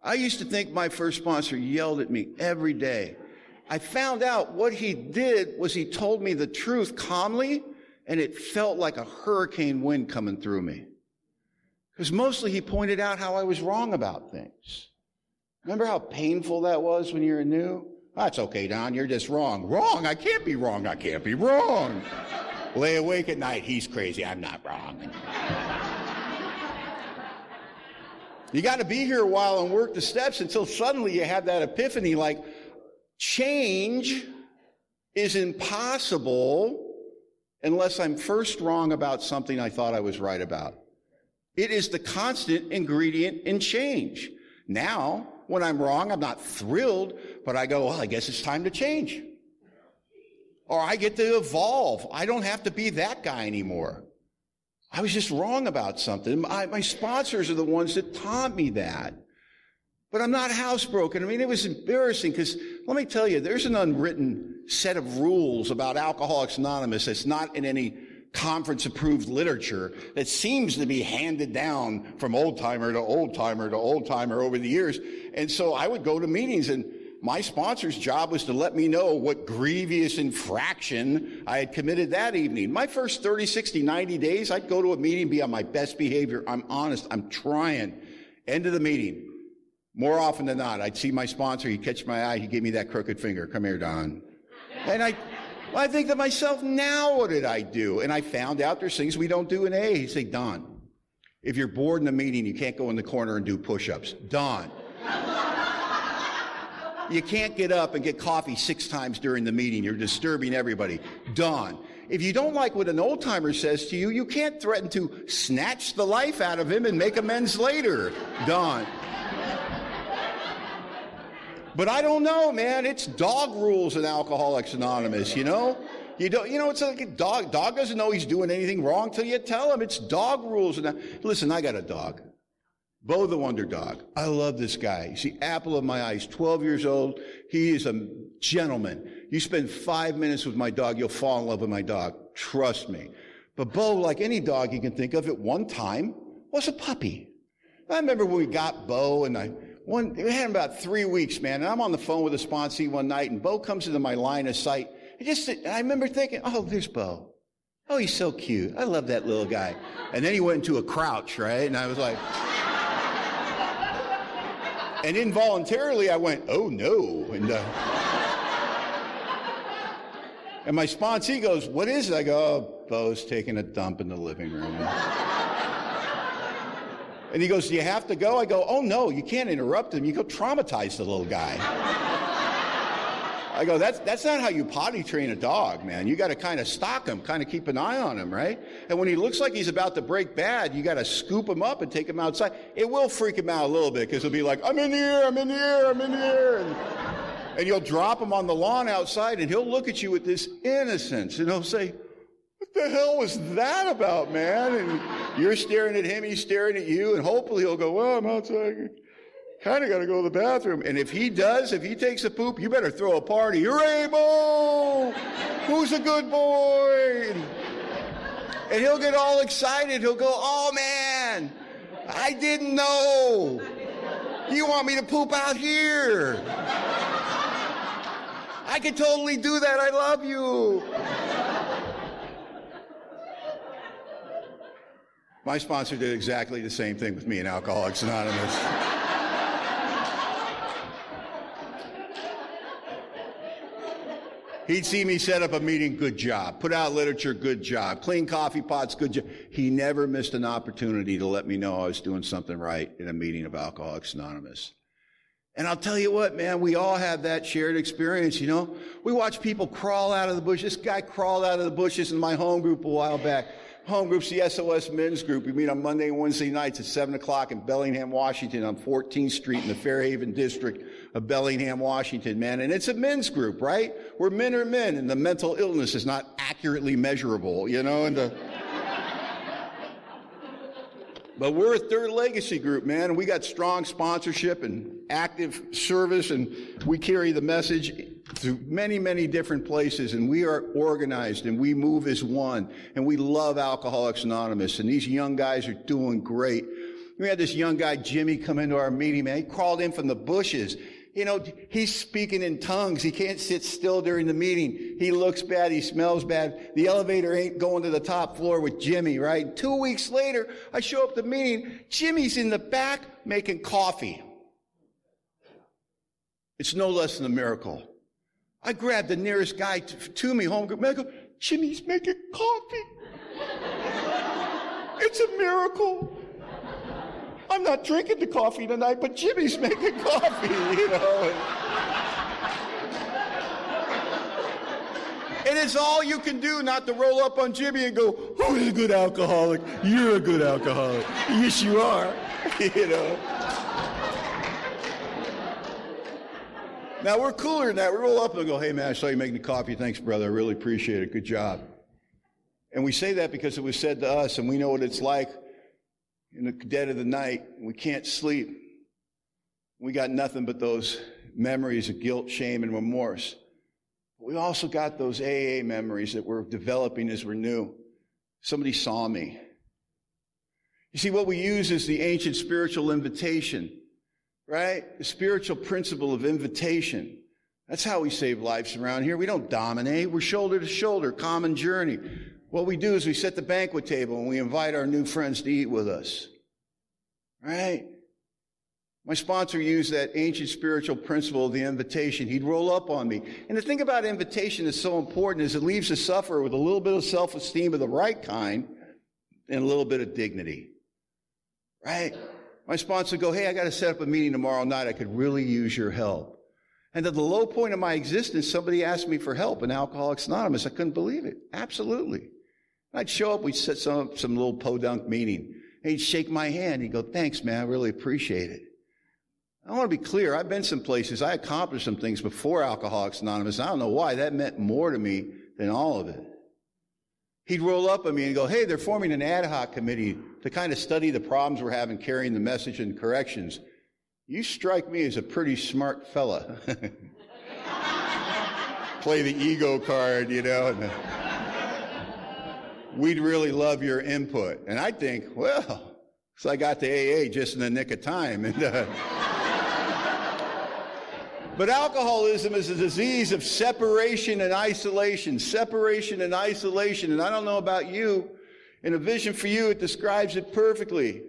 I used to think my first sponsor yelled at me every day. I found out what he did was he told me the truth calmly, and it felt like a hurricane wind coming through me. Because mostly he pointed out how I was wrong about things. Remember how painful that was when you were new? That's okay, Don. You're just wrong. Wrong? I can't be wrong. I can't be wrong lay awake at night. He's crazy. I'm not wrong. you got to be here a while and work the steps until suddenly you have that epiphany like, change is impossible unless I'm first wrong about something I thought I was right about. It is the constant ingredient in change. Now, when I'm wrong, I'm not thrilled, but I go, well, I guess it's time to change or I get to evolve. I don't have to be that guy anymore. I was just wrong about something. My, my sponsors are the ones that taught me that. But I'm not housebroken. I mean, it was embarrassing because let me tell you, there's an unwritten set of rules about Alcoholics Anonymous that's not in any conference approved literature that seems to be handed down from old timer to old timer to old timer over the years. And so I would go to meetings and my sponsor's job was to let me know what grievous infraction I had committed that evening. My first 30, 60, 90 days, I'd go to a meeting, be on my best behavior. I'm honest. I'm trying. End of the meeting. More often than not, I'd see my sponsor. He'd catch my eye. He'd give me that crooked finger. Come here, Don. And I, I think to myself, now what did I do? And I found out there's things we don't do in A. He'd say, Don, if you're bored in a meeting, you can't go in the corner and do push-ups. Don. You can't get up and get coffee six times during the meeting. You're disturbing everybody. Don. If you don't like what an old timer says to you, you can't threaten to snatch the life out of him and make amends later. Don. But I don't know, man. It's dog rules in Alcoholics Anonymous, you know? You don't, you know, it's like a dog. Dog doesn't know he's doing anything wrong till you tell him. It's dog rules. And listen, I got a dog. Bo the Wonder Dog. I love this guy. He's the apple of my eye. eyes. 12 years old. He is a gentleman. You spend five minutes with my dog, you'll fall in love with my dog. Trust me. But Bo, like any dog you can think of at one time, was a puppy. I remember when we got Bo and I, one, we had him about three weeks, man. And I'm on the phone with a sponsee one night and Bo comes into my line of sight. And just, I remember thinking, oh, there's Bo. Oh, he's so cute. I love that little guy. And then he went into a crouch, right? And I was like, and involuntarily, I went, oh no. And, uh, and my sponsee goes, what is it? I go, oh, Bo's taking a dump in the living room. and he goes, do you have to go? I go, oh no, you can't interrupt him. You go traumatize the little guy. I go, that's, that's not how you potty train a dog, man. You got to kind of stock him, kind of keep an eye on him, right? And when he looks like he's about to break bad, you got to scoop him up and take him outside. It will freak him out a little bit because he'll be like, I'm in here, I'm in here, I'm in here. And, and you'll drop him on the lawn outside and he'll look at you with this innocence and he'll say, what the hell was that about, man? And you're staring at him, he's staring at you, and hopefully he'll go, well, I'm outside kind of got to go to the bathroom. And if he does, if he takes a poop, you better throw a party. You're able. Who's a good boy? And he'll get all excited. He'll go, oh man, I didn't know. You want me to poop out here? I could totally do that. I love you. My sponsor did exactly the same thing with me in Alcoholics Anonymous. He'd see me set up a meeting, good job. Put out literature, good job. Clean coffee pots, good job. He never missed an opportunity to let me know I was doing something right in a meeting of Alcoholics Anonymous. And I'll tell you what, man, we all have that shared experience, you know? We watch people crawl out of the bushes. This guy crawled out of the bushes in my home group a while back home group's the SOS men's group. We meet on Monday and Wednesday nights at 7 o'clock in Bellingham, Washington on 14th Street in the Fairhaven district of Bellingham, Washington, man. And it's a men's group, right? Where men are men and the mental illness is not accurately measurable, you know, and the, but we're a third legacy group, man, and we got strong sponsorship and active service, and we carry the message to many, many different places, and we are organized and we move as one, and we love Alcoholics Anonymous, and these young guys are doing great. We had this young guy, Jimmy, come into our meeting, man. He crawled in from the bushes you know, he's speaking in tongues. He can't sit still during the meeting. He looks bad. He smells bad. The elevator ain't going to the top floor with Jimmy, right? Two weeks later, I show up the meeting. Jimmy's in the back making coffee. It's no less than a miracle. I grab the nearest guy to, to me, home. I go, Jimmy's making coffee. it's a miracle. I'm not drinking the coffee tonight, but Jimmy's making coffee, you know. And it's all you can do not to roll up on Jimmy and go, oh, who's a good alcoholic? You're a good alcoholic. Yes, you are. you know. Now we're cooler than that. We roll up and go, hey man, I saw you making the coffee. Thanks, brother. I really appreciate it. Good job. And we say that because it was said to us and we know what it's like in the dead of the night. We can't sleep. We got nothing but those memories of guilt, shame, and remorse. We also got those AA memories that we're developing as we're new. Somebody saw me. You see, what we use is the ancient spiritual invitation, right? The spiritual principle of invitation. That's how we save lives around here. We don't dominate. We're shoulder to shoulder, common journey. What we do is we set the banquet table and we invite our new friends to eat with us. Right? My sponsor used that ancient spiritual principle of the invitation. He'd roll up on me. And the thing about invitation that's so important is it leaves the sufferer with a little bit of self-esteem of the right kind and a little bit of dignity. Right? My sponsor would go, hey, I got to set up a meeting tomorrow night. I could really use your help. And at the low point of my existence, somebody asked me for help in Alcoholics Anonymous. I couldn't believe it. Absolutely. I'd show up, we'd set some, some little podunk meeting. he'd shake my hand. He'd go, thanks, man. I really appreciate it. I want to be clear. I've been some places. I accomplished some things before Alcoholics Anonymous. I don't know why. That meant more to me than all of it. He'd roll up on me and go, hey, they're forming an ad hoc committee to kind of study the problems we're having carrying the message and corrections. You strike me as a pretty smart fella. Play the ego card, you know we'd really love your input. And I think, well, so I got to AA just in the nick of time. And, uh, but alcoholism is a disease of separation and isolation, separation and isolation. And I don't know about you. In a vision for you, it describes it perfectly.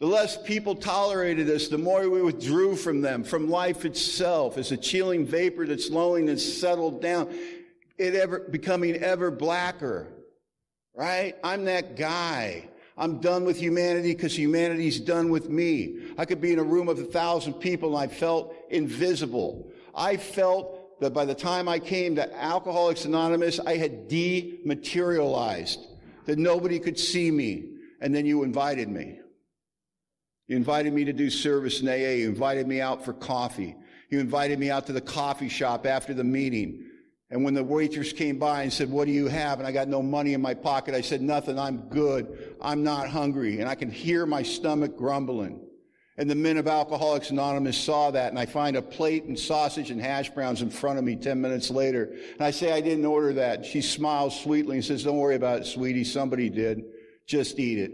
The less people tolerated us, the more we withdrew from them, from life itself, as a chilling vapor that's lowering and settled down, it ever becoming ever blacker right? I'm that guy. I'm done with humanity because humanity's done with me. I could be in a room of a thousand people and I felt invisible. I felt that by the time I came to Alcoholics Anonymous, I had dematerialized, that nobody could see me. And then you invited me. You invited me to do service in AA. You invited me out for coffee. You invited me out to the coffee shop after the meeting. And when the waitress came by and said, what do you have? And I got no money in my pocket. I said, nothing. I'm good. I'm not hungry. And I can hear my stomach grumbling. And the men of Alcoholics Anonymous saw that, and I find a plate and sausage and hash browns in front of me 10 minutes later. And I say, I didn't order that. She smiles sweetly and says, Don't worry about it, sweetie. Somebody did. Just eat it.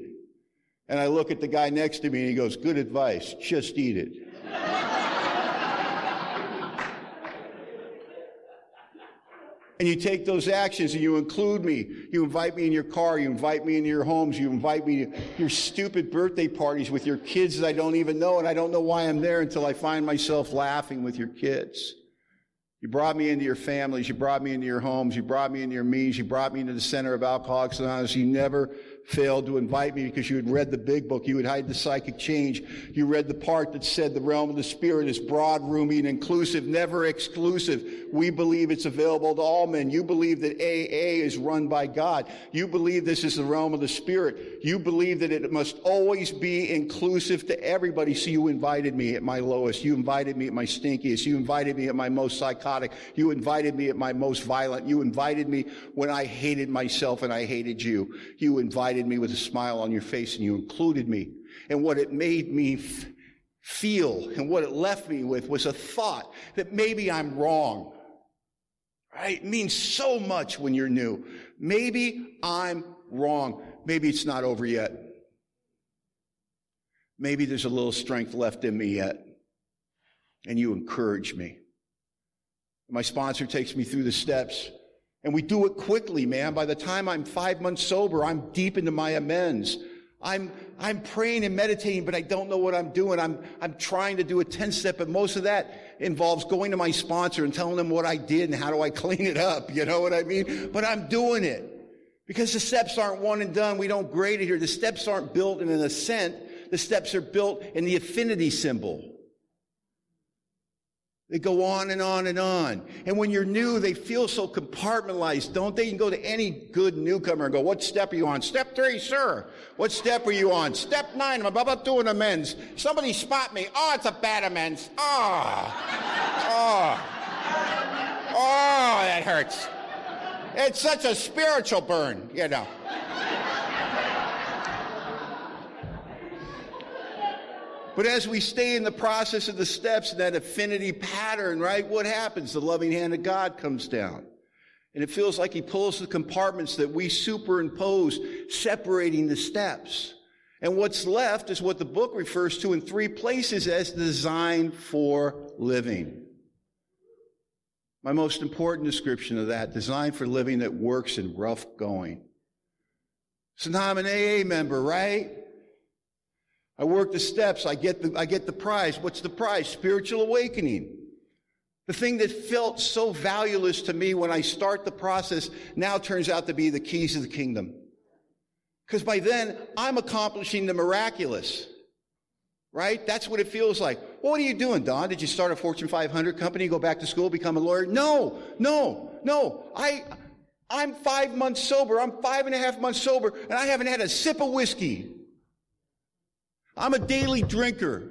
And I look at the guy next to me and he goes, Good advice. Just eat it. And you take those actions and you include me. You invite me in your car. You invite me into your homes. You invite me to your stupid birthday parties with your kids that I don't even know. And I don't know why I'm there until I find myself laughing with your kids. You brought me into your families. You brought me into your homes. You brought me into your meetings. You brought me into the center of Alcoholics Anonymous. You never failed to invite me because you had read the big book. You had hide the psychic change. You read the part that said the realm of the spirit is broad, roomy, and inclusive, never exclusive. We believe it's available to all men. You believe that AA is run by God. You believe this is the realm of the spirit. You believe that it must always be inclusive to everybody. So you invited me at my lowest. You invited me at my stinkiest. You invited me at my most psychotic. You invited me at my most violent. You invited me when I hated myself and I hated you. You invited me with a smile on your face and you included me. And what it made me f- feel and what it left me with was a thought that maybe I'm wrong. Right? It means so much when you're new. Maybe I'm wrong. Maybe it's not over yet. Maybe there's a little strength left in me yet. And you encourage me. My sponsor takes me through the steps. And we do it quickly, man. By the time I'm five months sober, I'm deep into my amends. I'm, I'm praying and meditating, but I don't know what I'm doing. I'm, I'm trying to do a 10 step, but most of that involves going to my sponsor and telling them what I did and how do I clean it up. You know what I mean? But I'm doing it because the steps aren't one and done. We don't grade it here. The steps aren't built in an ascent. The steps are built in the affinity symbol. They go on and on and on. And when you're new, they feel so compartmentalized, don't they? You can go to any good newcomer and go, what step are you on? Step three, sir. What step are you on? Step nine, I'm about doing amends. Somebody spot me. Oh, it's a bad amends. Oh. Oh. Oh, that hurts. It's such a spiritual burn, you know. But as we stay in the process of the steps, that affinity pattern, right, what happens? The loving hand of God comes down. And it feels like he pulls the compartments that we superimpose, separating the steps. And what's left is what the book refers to in three places as design for living. My most important description of that, design for living that works in rough going. So now I'm an AA member, right? I work the steps. I get the, I get the prize. What's the prize? Spiritual awakening. The thing that felt so valueless to me when I start the process now turns out to be the keys of the kingdom. Because by then, I'm accomplishing the miraculous. Right? That's what it feels like. Well, what are you doing, Don? Did you start a Fortune 500 company, go back to school, become a lawyer? No, no, no. I, I'm five months sober. I'm five and a half months sober, and I haven't had a sip of whiskey. I'm a daily drinker.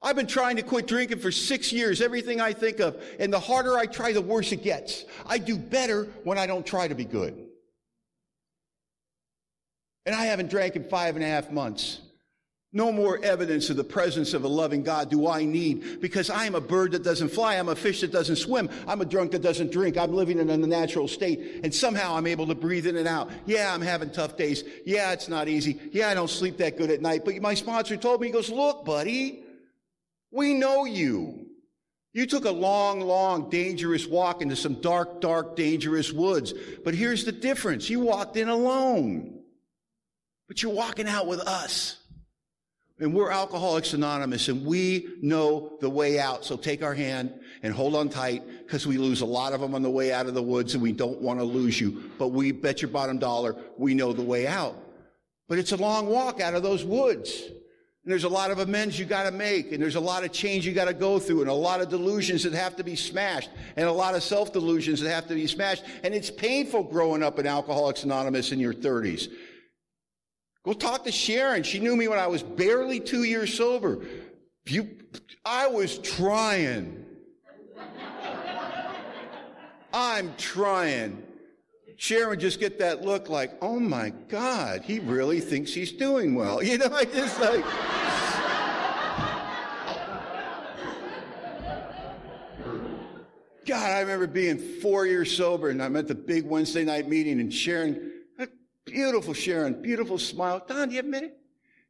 I've been trying to quit drinking for six years, everything I think of. And the harder I try, the worse it gets. I do better when I don't try to be good. And I haven't drank in five and a half months. No more evidence of the presence of a loving God do I need because I am a bird that doesn't fly. I'm a fish that doesn't swim. I'm a drunk that doesn't drink. I'm living in a natural state and somehow I'm able to breathe in and out. Yeah, I'm having tough days. Yeah, it's not easy. Yeah, I don't sleep that good at night. But my sponsor told me, he goes, look, buddy, we know you. You took a long, long, dangerous walk into some dark, dark, dangerous woods. But here's the difference. You walked in alone. But you're walking out with us. And we're Alcoholics Anonymous and we know the way out. So take our hand and hold on tight because we lose a lot of them on the way out of the woods and we don't want to lose you. But we bet your bottom dollar we know the way out. But it's a long walk out of those woods. And there's a lot of amends you got to make, and there's a lot of change you got to go through, and a lot of delusions that have to be smashed, and a lot of self delusions that have to be smashed. And it's painful growing up in Alcoholics Anonymous in your 30s. Go talk to Sharon. She knew me when I was barely two years sober. You, I was trying. I'm trying. Sharon just get that look like, oh my God, he really thinks he's doing well. You know, I just like. God, I remember being four years sober and I'm at the big Wednesday night meeting and Sharon, beautiful Sharon, beautiful smile. Don, do you have a minute?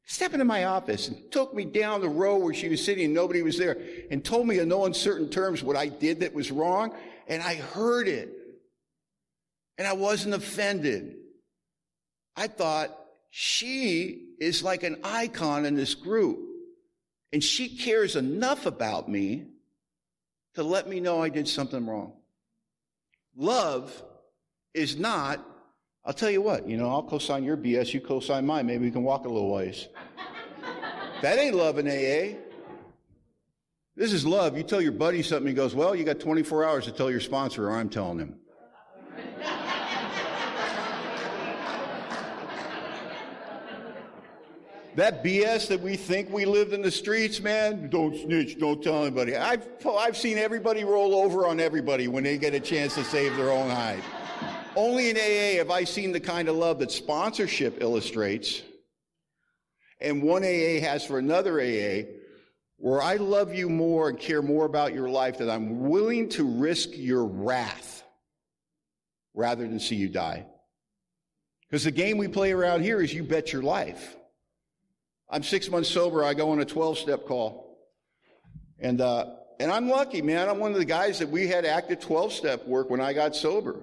Step into my office and took me down the row where she was sitting and nobody was there and told me in no uncertain terms what I did that was wrong. And I heard it. And I wasn't offended. I thought she is like an icon in this group. And she cares enough about me to let me know I did something wrong. Love is not, I'll tell you what, you know, I'll co-sign your BS, you co-sign mine, maybe we can walk a little ways. that ain't love in AA. This is love. You tell your buddy something, he goes, well, you got 24 hours to tell your sponsor or I'm telling him. That BS that we think we lived in the streets, man, don't snitch, don't tell anybody. I've, I've seen everybody roll over on everybody when they get a chance to save their own hide. Only in AA have I seen the kind of love that sponsorship illustrates and one AA has for another AA where I love you more and care more about your life that I'm willing to risk your wrath rather than see you die. Because the game we play around here is you bet your life. I'm six months sober. I go on a 12 step call. And, uh, and I'm lucky, man. I'm one of the guys that we had active 12 step work when I got sober.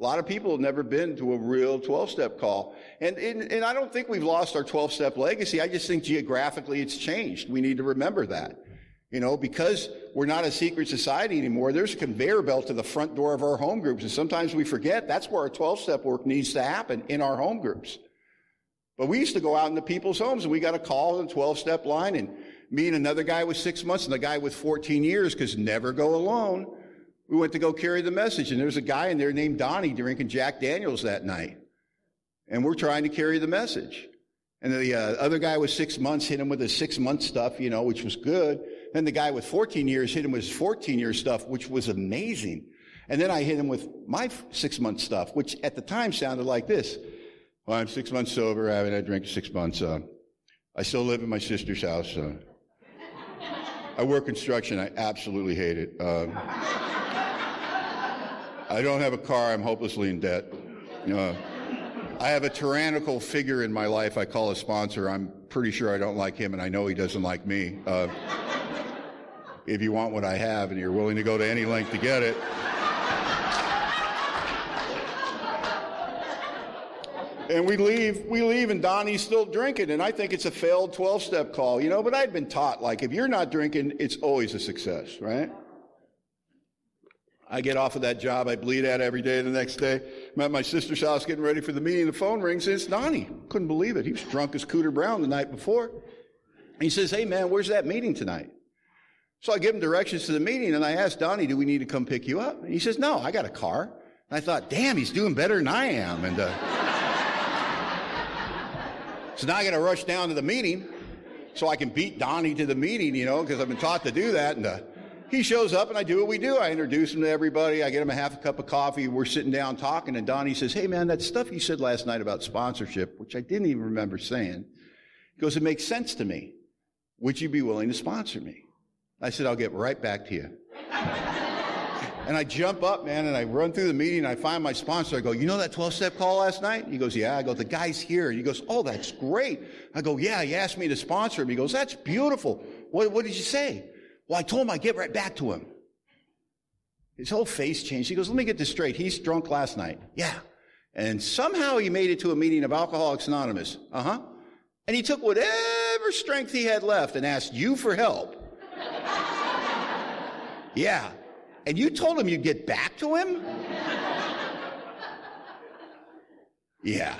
A lot of people have never been to a real 12 step call. And, and, and I don't think we've lost our 12 step legacy. I just think geographically it's changed. We need to remember that. You know, because we're not a secret society anymore, there's a conveyor belt to the front door of our home groups. And sometimes we forget that's where our 12 step work needs to happen in our home groups. But we used to go out into people's homes and we got a call on the 12 step line and me and another guy with six months and the guy with 14 years because never go alone. We went to go carry the message and there's a guy in there named Donnie drinking Jack Daniels that night. And we're trying to carry the message. And the uh, other guy with six months hit him with his six month stuff, you know, which was good. Then the guy with 14 years hit him with his 14 year stuff, which was amazing. And then I hit him with my six month stuff, which at the time sounded like this. Well, I'm six months sober. I haven't had a drink in six months. Uh, I still live in my sister's house. Uh, I work construction. I absolutely hate it. Uh, I don't have a car. I'm hopelessly in debt. Uh, I have a tyrannical figure in my life I call a sponsor. I'm pretty sure I don't like him, and I know he doesn't like me. Uh, if you want what I have and you're willing to go to any length to get it, And we leave, we leave, and Donnie's still drinking. And I think it's a failed 12 step call, you know, but I'd been taught, like, if you're not drinking, it's always a success, right? I get off of that job. I bleed out every day the next day. I'm at my sister's house getting ready for the meeting. The phone rings and it's Donnie. Couldn't believe it. He was drunk as Cooter Brown the night before. He says, Hey man, where's that meeting tonight? So I give him directions to the meeting and I ask Donnie, do we need to come pick you up? And he says, no, I got a car. And I thought, damn, he's doing better than I am. And, uh, so now I got to rush down to the meeting so I can beat Donnie to the meeting, you know, because I've been taught to do that. And uh, he shows up and I do what we do. I introduce him to everybody. I get him a half a cup of coffee. We're sitting down talking and Donnie says, Hey man, that stuff you said last night about sponsorship, which I didn't even remember saying, he goes, it makes sense to me. Would you be willing to sponsor me? I said, I'll get right back to you. And I jump up, man, and I run through the meeting. and I find my sponsor. I go, you know that 12 step call last night? He goes, yeah. I go, the guy's here. He goes, oh, that's great. I go, yeah, he asked me to sponsor him. He goes, that's beautiful. What, what did you say? Well, I told him I'd get right back to him. His whole face changed. He goes, let me get this straight. He's drunk last night. Yeah. And somehow he made it to a meeting of Alcoholics Anonymous. Uh huh. And he took whatever strength he had left and asked you for help. yeah. And you told him you'd get back to him? yeah.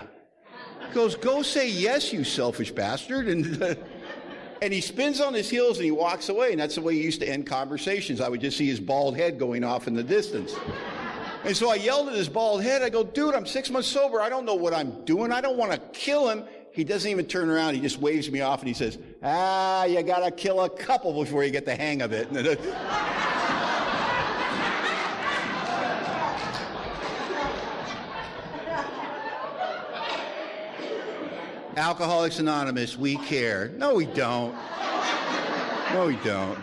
He goes, go say yes, you selfish bastard. And, And he spins on his heels and he walks away. And that's the way he used to end conversations. I would just see his bald head going off in the distance. And so I yelled at his bald head. I go, dude, I'm six months sober. I don't know what I'm doing. I don't want to kill him. He doesn't even turn around. He just waves me off and he says, ah, you got to kill a couple before you get the hang of it. Alcoholics Anonymous, we care. No, we don't. No, we don't.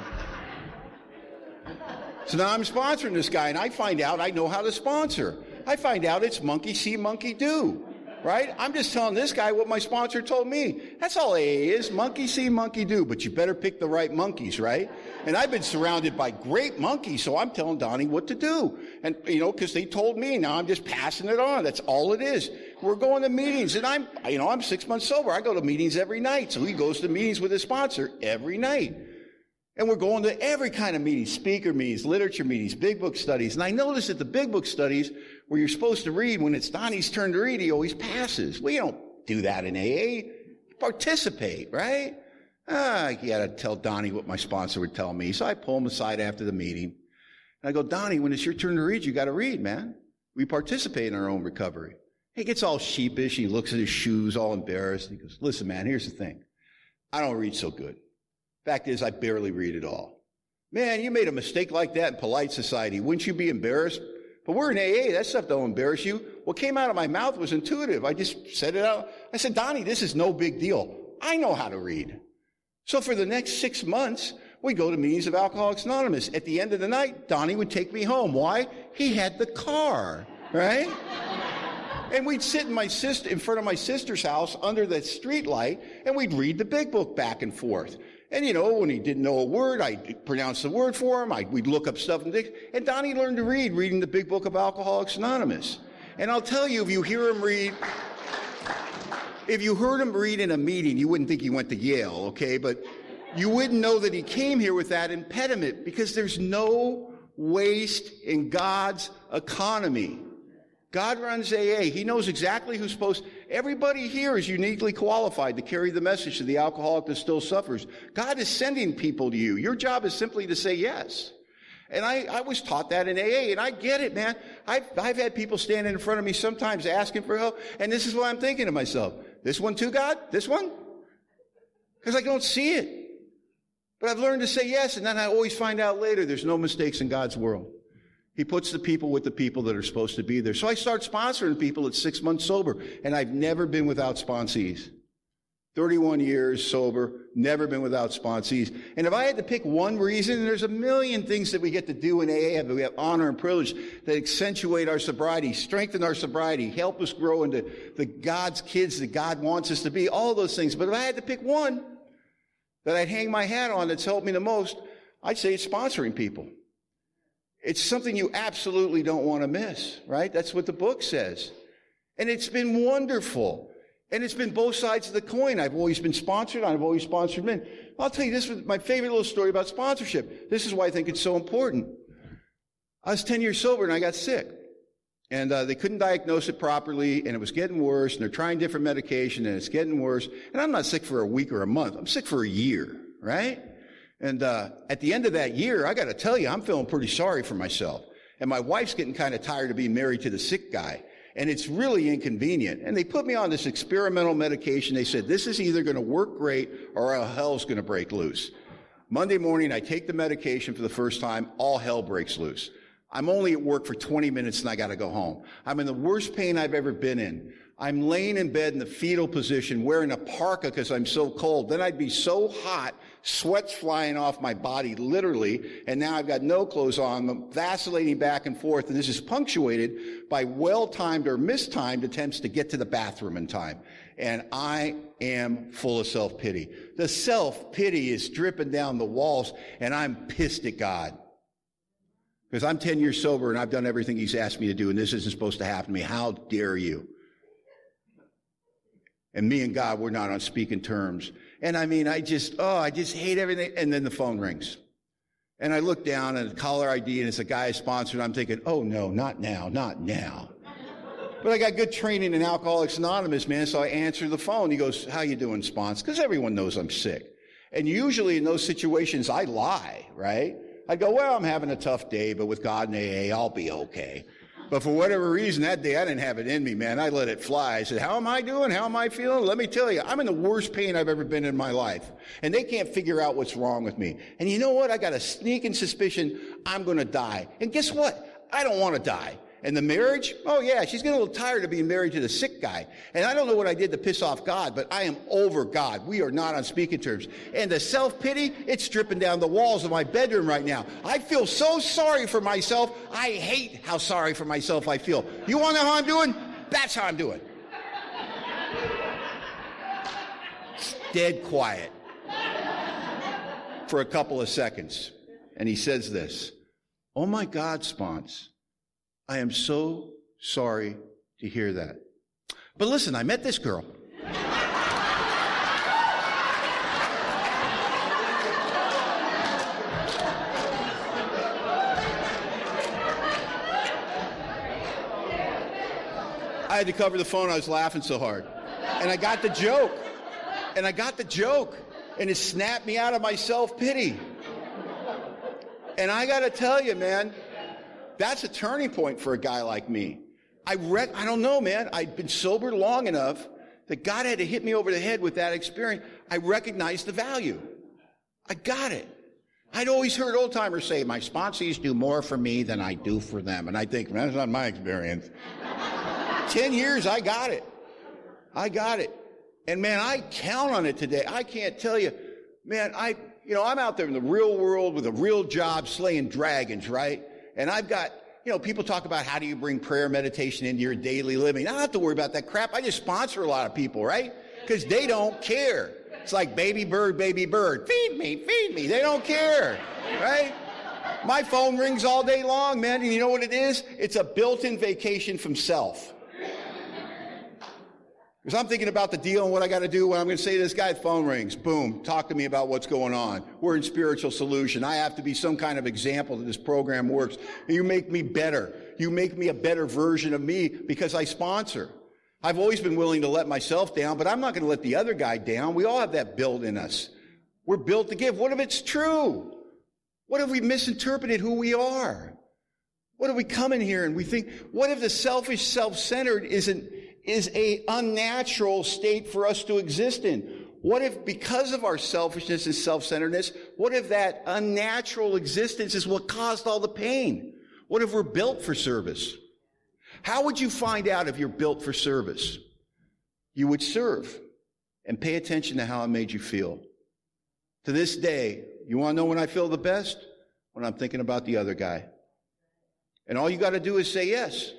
So now I'm sponsoring this guy, and I find out I know how to sponsor. I find out it's monkey see, monkey do. Right? I'm just telling this guy what my sponsor told me. That's all AA is. Monkey see, monkey do. But you better pick the right monkeys, right? And I've been surrounded by great monkeys, so I'm telling Donnie what to do. And, you know, because they told me, now I'm just passing it on. That's all it is. We're going to meetings, and I'm, you know, I'm six months sober. I go to meetings every night. So he goes to meetings with his sponsor every night. And we're going to every kind of meeting, speaker meetings, literature meetings, big book studies. And I noticed that the big book studies, where you're supposed to read, when it's Donnie's turn to read, he always passes. We don't do that in AA. Participate, right? Ah, I gotta tell Donnie what my sponsor would tell me. So I pull him aside after the meeting. And I go, Donnie, when it's your turn to read, you gotta read, man. We participate in our own recovery. He gets all sheepish. He looks at his shoes, all embarrassed. He goes, listen, man, here's the thing. I don't read so good. Fact is, I barely read at all. Man, you made a mistake like that in polite society. Wouldn't you be embarrassed? But we're in AA. That stuff don't embarrass you. What came out of my mouth was intuitive. I just said it out. I said, Donnie, this is no big deal. I know how to read. So for the next six months, we go to meetings of Alcoholics Anonymous. At the end of the night, Donnie would take me home. Why? He had the car, right? And we'd sit in my sister, in front of my sister's house under the street light, and we'd read the big book back and forth. And you know, when he didn't know a word, I'd pronounce the word for him. I'd, we'd look up stuff and And Donnie learned to read, reading the big book of Alcoholics Anonymous. And I'll tell you, if you hear him read, if you heard him read in a meeting, you wouldn't think he went to Yale, okay? But you wouldn't know that he came here with that impediment because there's no waste in God's economy. God runs AA. He knows exactly who's supposed. Everybody here is uniquely qualified to carry the message to the alcoholic that still suffers. God is sending people to you. Your job is simply to say yes. And I, I was taught that in AA, and I get it, man. I've, I've had people standing in front of me sometimes asking for help, and this is what I'm thinking to myself. This one too, God? This one? Because I don't see it. But I've learned to say yes, and then I always find out later there's no mistakes in God's world. He puts the people with the people that are supposed to be there. So I start sponsoring people at six months sober, and I've never been without sponsees. 31 years sober, never been without sponsees. And if I had to pick one reason, and there's a million things that we get to do in AA, but we have honor and privilege that accentuate our sobriety, strengthen our sobriety, help us grow into the God's kids that God wants us to be, all those things. But if I had to pick one that I'd hang my hat on that's helped me the most, I'd say it's sponsoring people. It's something you absolutely don't want to miss, right? That's what the book says. And it's been wonderful. And it's been both sides of the coin. I've always been sponsored. I've always sponsored men. I'll tell you this was my favorite little story about sponsorship. This is why I think it's so important. I was 10 years sober and I got sick. And uh, they couldn't diagnose it properly, and it was getting worse, and they're trying different medication, and it's getting worse. And I'm not sick for a week or a month. I'm sick for a year, right? And uh, at the end of that year, I got to tell you, I'm feeling pretty sorry for myself. And my wife's getting kind of tired of being married to the sick guy. And it's really inconvenient. And they put me on this experimental medication. They said, this is either going to work great or hell's going to break loose. Monday morning, I take the medication for the first time. All hell breaks loose. I'm only at work for 20 minutes and I got to go home. I'm in the worst pain I've ever been in. I'm laying in bed in the fetal position wearing a parka because I'm so cold. Then I'd be so hot sweat's flying off my body, literally, and now I've got no clothes on. I'm vacillating back and forth, and this is punctuated by well-timed or mistimed attempts to get to the bathroom in time. And I am full of self-pity. The self-pity is dripping down the walls, and I'm pissed at God. Because I'm 10 years sober and I've done everything he's asked me to do, and this isn't supposed to happen to me. How dare you? And me and God, we're not on speaking terms. And I mean, I just, oh, I just hate everything. And then the phone rings. And I look down and caller ID and it's a guy sponsored. I'm thinking, oh no, not now, not now. but I got good training in Alcoholics Anonymous, man. So I answer the phone. He goes, how you doing, sponsor? Because everyone knows I'm sick. And usually in those situations, I lie, right? I go, well, I'm having a tough day, but with God and AA, I'll be okay. But for whatever reason, that day I didn't have it in me, man. I let it fly. I said, How am I doing? How am I feeling? Let me tell you, I'm in the worst pain I've ever been in my life. And they can't figure out what's wrong with me. And you know what? I got a sneaking suspicion I'm going to die. And guess what? I don't want to die. And the marriage? Oh yeah, she's getting a little tired of being married to the sick guy. And I don't know what I did to piss off God, but I am over God. We are not on speaking terms. And the self-pity, it's dripping down the walls of my bedroom right now. I feel so sorry for myself. I hate how sorry for myself I feel. You want to know how I'm doing? That's how I'm doing. It's dead quiet for a couple of seconds. And he says this, Oh my God, Spons. I am so sorry to hear that. But listen, I met this girl. I had to cover the phone. I was laughing so hard. And I got the joke. And I got the joke. And it snapped me out of my self pity. And I got to tell you, man, that's a turning point for a guy like me. I rec- I don't know, man. I'd been sober long enough that God had to hit me over the head with that experience. I recognized the value. I got it. I'd always heard old timers say, my sponsees do more for me than I do for them. And I think, that's not my experience. 10 years, I got it. I got it. And man, I count on it today. I can't tell you, man, I, you know, I'm out there in the real world with a real job slaying dragons, right? And I've got, you know, people talk about how do you bring prayer meditation into your daily living. I don't have to worry about that crap. I just sponsor a lot of people, right? Because they don't care. It's like baby bird, baby bird. Feed me, feed me. They don't care, right? My phone rings all day long, man. And you know what it is? It's a built-in vacation from self. Because I'm thinking about the deal and what I got to do when I'm going to say to this guy, phone rings, boom, talk to me about what's going on. We're in spiritual solution. I have to be some kind of example that this program works. You make me better. You make me a better version of me because I sponsor. I've always been willing to let myself down, but I'm not going to let the other guy down. We all have that built in us. We're built to give. What if it's true? What if we misinterpreted who we are? What if we come in here and we think, what if the selfish, self-centered isn't is a unnatural state for us to exist in. What if because of our selfishness and self-centeredness, what if that unnatural existence is what caused all the pain? What if we're built for service? How would you find out if you're built for service? You would serve and pay attention to how it made you feel. To this day, you want to know when I feel the best? When I'm thinking about the other guy. And all you got to do is say yes.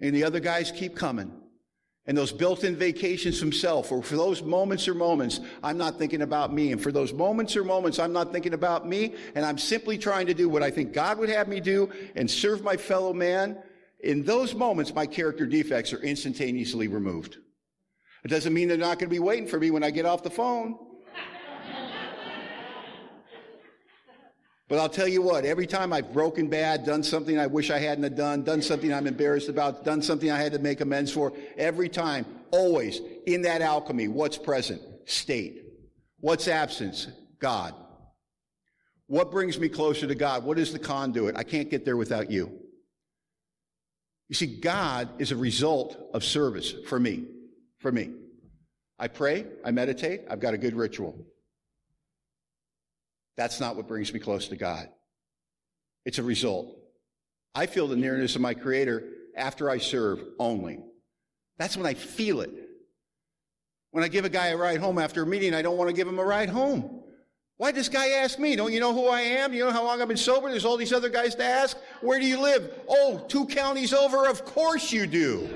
And the other guys keep coming and those built-in vacations from self, or for those moments or moments, I'm not thinking about me. And for those moments or moments, I'm not thinking about me, and I'm simply trying to do what I think God would have me do and serve my fellow man. In those moments, my character defects are instantaneously removed. It doesn't mean they're not going to be waiting for me when I get off the phone. But I'll tell you what, every time I've broken bad, done something I wish I hadn't done, done something I'm embarrassed about, done something I had to make amends for, every time, always, in that alchemy, what's present? State. What's absence? God. What brings me closer to God? What is the conduit? I can't get there without you. You see, God is a result of service for me. For me. I pray, I meditate, I've got a good ritual. That's not what brings me close to God. It's a result. I feel the nearness of my Creator after I serve only. That's when I feel it. When I give a guy a ride home after a meeting, I don't want to give him a ride home. Why does this guy ask me? Don't you know who I am? You know how long I've been sober? There's all these other guys to ask. Where do you live? Oh, two counties over? Of course you do.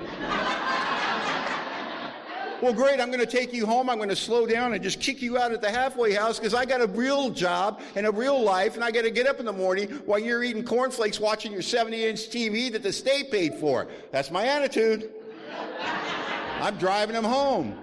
Well, great, I'm going to take you home. I'm going to slow down and just kick you out at the halfway house because I got a real job and a real life and I got to get up in the morning while you're eating cornflakes watching your 70 inch TV that the state paid for. That's my attitude. I'm driving him home.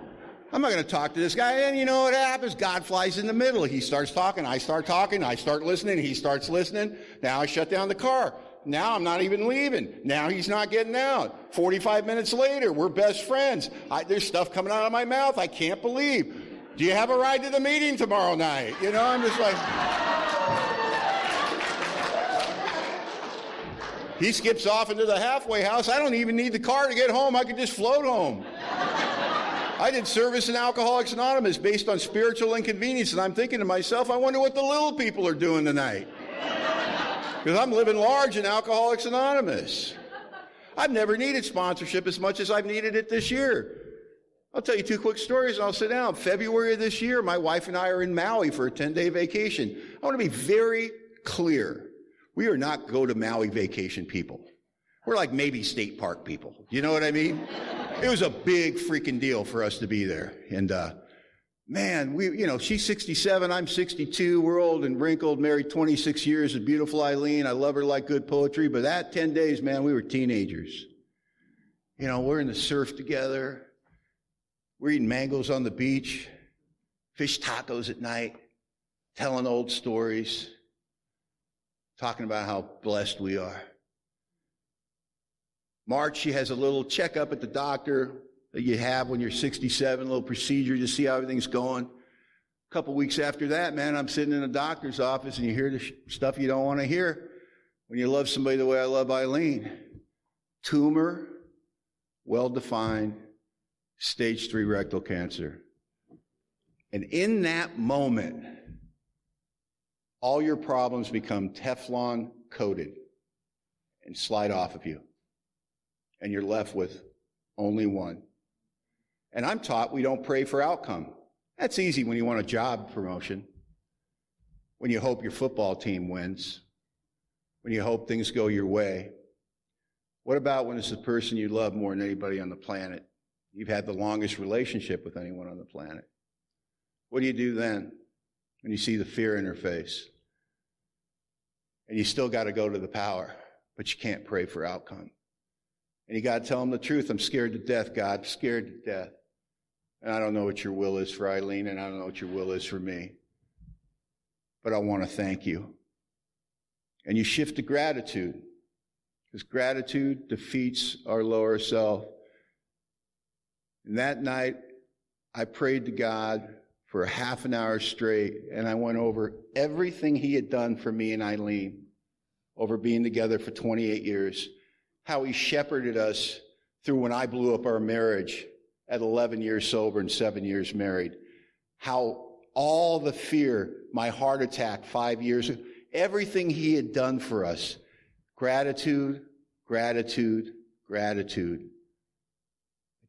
I'm not going to talk to this guy. And you know what happens? God flies in the middle. He starts talking. I start talking. I start listening. He starts listening. Now I shut down the car. Now I'm not even leaving. Now he's not getting out. 45 minutes later, we're best friends. I, there's stuff coming out of my mouth I can't believe. Do you have a ride to the meeting tomorrow night? You know, I'm just like. He skips off into the halfway house. I don't even need the car to get home. I could just float home. I did service in Alcoholics Anonymous based on spiritual inconvenience, and I'm thinking to myself, I wonder what the little people are doing tonight. Because I'm living large in Alcoholics Anonymous. I've never needed sponsorship as much as I've needed it this year. I'll tell you two quick stories and I'll sit down. February of this year, my wife and I are in Maui for a 10 day vacation. I want to be very clear. We are not go to Maui vacation people. We're like maybe state park people. You know what I mean? It was a big freaking deal for us to be there. And, uh, man, we, you know, she's 67, I'm 62, we're old and wrinkled, married 26 years, a beautiful Eileen. I love her like good poetry, but that 10 days, man, we were teenagers. You know, we're in the surf together. We're eating mangoes on the beach, fish tacos at night, telling old stories, talking about how blessed we are. March, she has a little checkup at the doctor that you have when you're 67, a little procedure to see how everything's going. A couple weeks after that, man, I'm sitting in a doctor's office and you hear the sh- stuff you don't want to hear when you love somebody the way I love Eileen. Tumor, well defined, stage three rectal cancer. And in that moment, all your problems become Teflon coated and slide off of you and you're left with only one. And I'm taught we don't pray for outcome. That's easy when you want a job promotion, when you hope your football team wins, when you hope things go your way. What about when it's the person you love more than anybody on the planet? You've had the longest relationship with anyone on the planet. What do you do then when you see the fear in her face? And you still got to go to the power, but you can't pray for outcome. And you got to tell him the truth. I'm scared to death, God, scared to death. And I don't know what your will is for Eileen, and I don't know what your will is for me. But I want to thank you. And you shift to gratitude, because gratitude defeats our lower self. And that night, I prayed to God for a half an hour straight, and I went over everything He had done for me and Eileen over being together for 28 years how he shepherded us through when I blew up our marriage at 11 years sober and seven years married. How all the fear, my heart attack five years, everything he had done for us. Gratitude, gratitude, gratitude.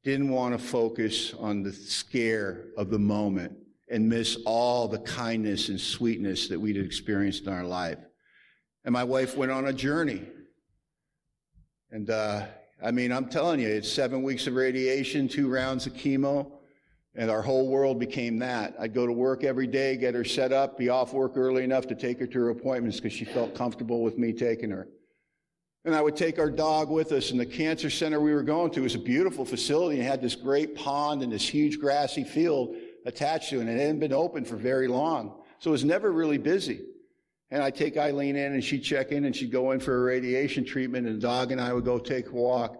Didn't want to focus on the scare of the moment and miss all the kindness and sweetness that we'd experienced in our life. And my wife went on a journey and uh, I mean, I'm telling you, it's seven weeks of radiation, two rounds of chemo, and our whole world became that. I'd go to work every day, get her set up, be off work early enough to take her to her appointments because she felt comfortable with me taking her. And I would take our dog with us, and the cancer center we were going to was a beautiful facility and had this great pond and this huge grassy field attached to it, and it hadn't been open for very long. So it was never really busy. And I'd take Eileen in and she'd check in and she'd go in for a radiation treatment and the dog and I would go take a walk.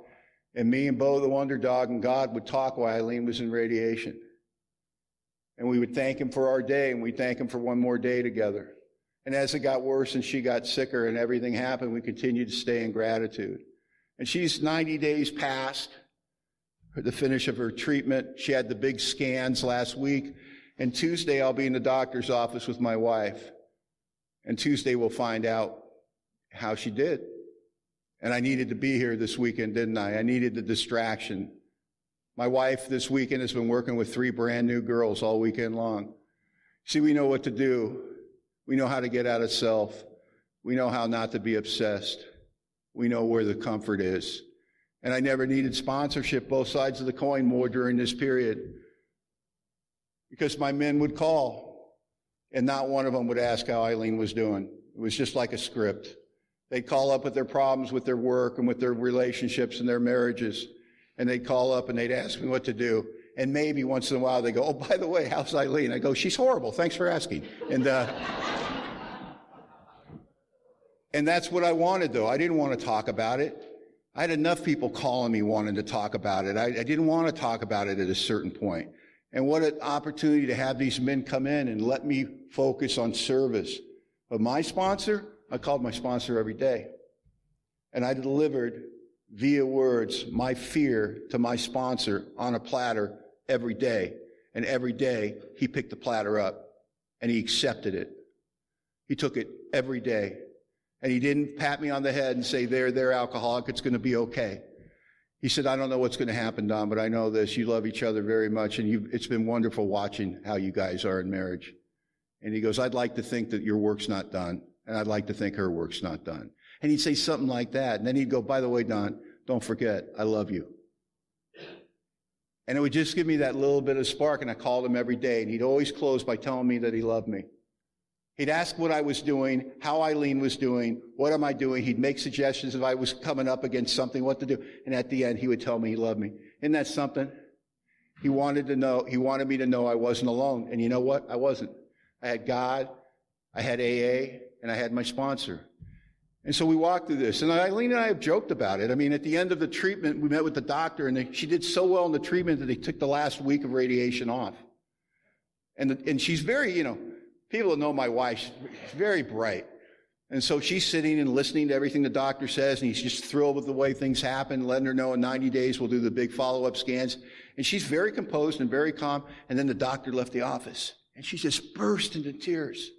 And me and Bo, the wonder dog, and God would talk while Eileen was in radiation. And we would thank him for our day and we'd thank him for one more day together. And as it got worse and she got sicker and everything happened, we continued to stay in gratitude. And she's 90 days past the finish of her treatment. She had the big scans last week. And Tuesday I'll be in the doctor's office with my wife. And Tuesday we'll find out how she did. And I needed to be here this weekend, didn't I? I needed the distraction. My wife this weekend has been working with three brand new girls all weekend long. See, we know what to do. We know how to get out of self. We know how not to be obsessed. We know where the comfort is. And I never needed sponsorship, both sides of the coin, more during this period. Because my men would call and not one of them would ask how Eileen was doing. It was just like a script. They'd call up with their problems with their work and with their relationships and their marriages. And they'd call up and they'd ask me what to do. And maybe once in a while they go, Oh, by the way, how's Eileen? I go, She's horrible. Thanks for asking. And, uh, and that's what I wanted though. I didn't want to talk about it. I had enough people calling me wanting to talk about it. I, I didn't want to talk about it at a certain point. And what an opportunity to have these men come in and let me focus on service. But my sponsor, I called my sponsor every day. And I delivered via words my fear to my sponsor on a platter every day. And every day he picked the platter up and he accepted it. He took it every day. And he didn't pat me on the head and say, there, there, alcoholic, it's going to be okay. He said, I don't know what's going to happen, Don, but I know this. You love each other very much, and it's been wonderful watching how you guys are in marriage. And he goes, I'd like to think that your work's not done, and I'd like to think her work's not done. And he'd say something like that. And then he'd go, by the way, Don, don't forget, I love you. And it would just give me that little bit of spark, and I called him every day, and he'd always close by telling me that he loved me. He'd ask what I was doing, how Eileen was doing, what am I doing? He'd make suggestions if I was coming up against something, what to do. And at the end, he would tell me he loved me. Isn't that something? He wanted to know, he wanted me to know I wasn't alone. And you know what? I wasn't. I had God, I had AA, and I had my sponsor. And so we walked through this. And Eileen and I have joked about it. I mean, at the end of the treatment, we met with the doctor, and they, she did so well in the treatment that they took the last week of radiation off. And, the, and she's very, you know, people that know my wife, she's very bright. And so she's sitting and listening to everything the doctor says, and he's just thrilled with the way things happen, letting her know in 90 days we'll do the big follow-up scans. And she's very composed and very calm. And then the doctor left the office, and she just burst into tears.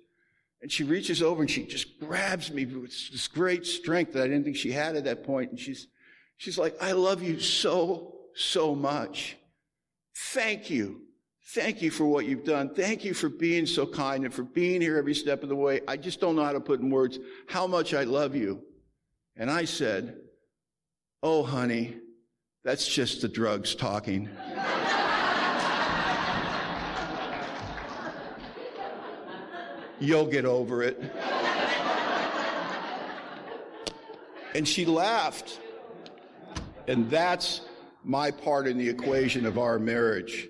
And she reaches over and she just grabs me with this great strength that I didn't think she had at that point. And she's, she's like, I love you so, so much. Thank you Thank you for what you've done. Thank you for being so kind and for being here every step of the way. I just don't know how to put in words how much I love you. And I said, Oh, honey, that's just the drugs talking. You'll get over it. and she laughed. And that's my part in the equation of our marriage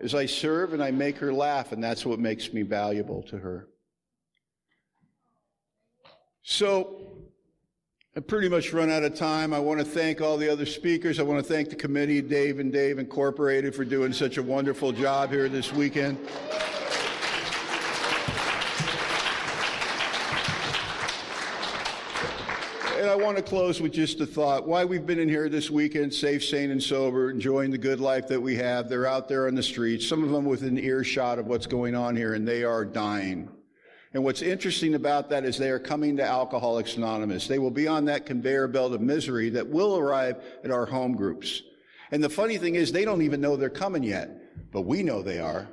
is I serve and I make her laugh, and that's what makes me valuable to her. So, I pretty much run out of time. I want to thank all the other speakers. I want to thank the committee, Dave and Dave Incorporated, for doing such a wonderful job here this weekend. And I want to close with just a thought. Why we've been in here this weekend, safe, sane, and sober, enjoying the good life that we have. They're out there on the streets, some of them within earshot of what's going on here, and they are dying. And what's interesting about that is they are coming to Alcoholics Anonymous. They will be on that conveyor belt of misery that will arrive at our home groups. And the funny thing is, they don't even know they're coming yet, but we know they are.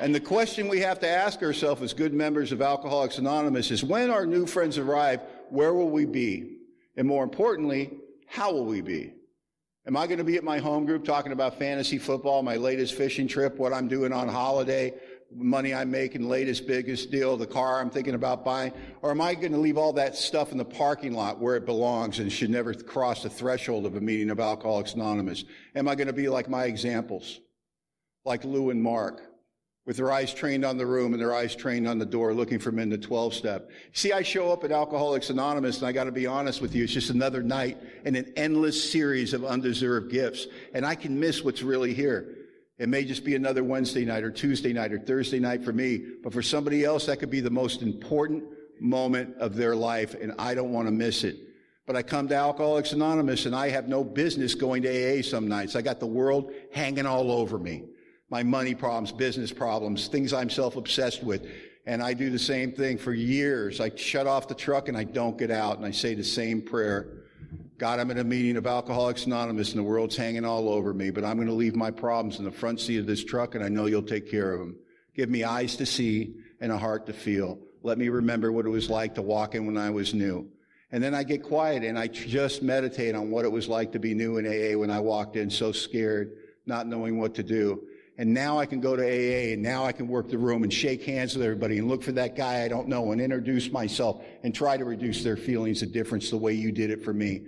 And the question we have to ask ourselves as good members of Alcoholics Anonymous is when our new friends arrive, where will we be? And more importantly, how will we be? Am I going to be at my home group talking about fantasy football, my latest fishing trip, what I'm doing on holiday, money I'm making, latest biggest deal, the car I'm thinking about buying? Or am I going to leave all that stuff in the parking lot where it belongs and should never cross the threshold of a meeting of Alcoholics Anonymous? Am I going to be like my examples, like Lou and Mark? With their eyes trained on the room and their eyes trained on the door looking for men to 12 step. See, I show up at Alcoholics Anonymous and I got to be honest with you. It's just another night in an endless series of undeserved gifts. And I can miss what's really here. It may just be another Wednesday night or Tuesday night or Thursday night for me, but for somebody else, that could be the most important moment of their life and I don't want to miss it. But I come to Alcoholics Anonymous and I have no business going to AA some nights. I got the world hanging all over me my money problems, business problems, things I'm self-obsessed with. And I do the same thing for years. I shut off the truck and I don't get out and I say the same prayer. God, I'm in a meeting of Alcoholics Anonymous and the world's hanging all over me, but I'm going to leave my problems in the front seat of this truck and I know you'll take care of them. Give me eyes to see and a heart to feel. Let me remember what it was like to walk in when I was new. And then I get quiet and I just meditate on what it was like to be new in AA when I walked in so scared, not knowing what to do and now I can go to AA and now I can work the room and shake hands with everybody and look for that guy I don't know and introduce myself and try to reduce their feelings of difference the way you did it for me.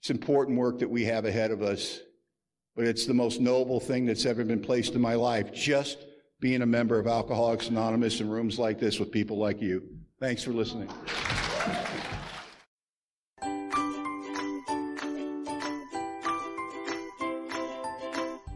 It's important work that we have ahead of us, but it's the most noble thing that's ever been placed in my life. Just being a member of Alcoholics Anonymous in rooms like this with people like you. Thanks for listening.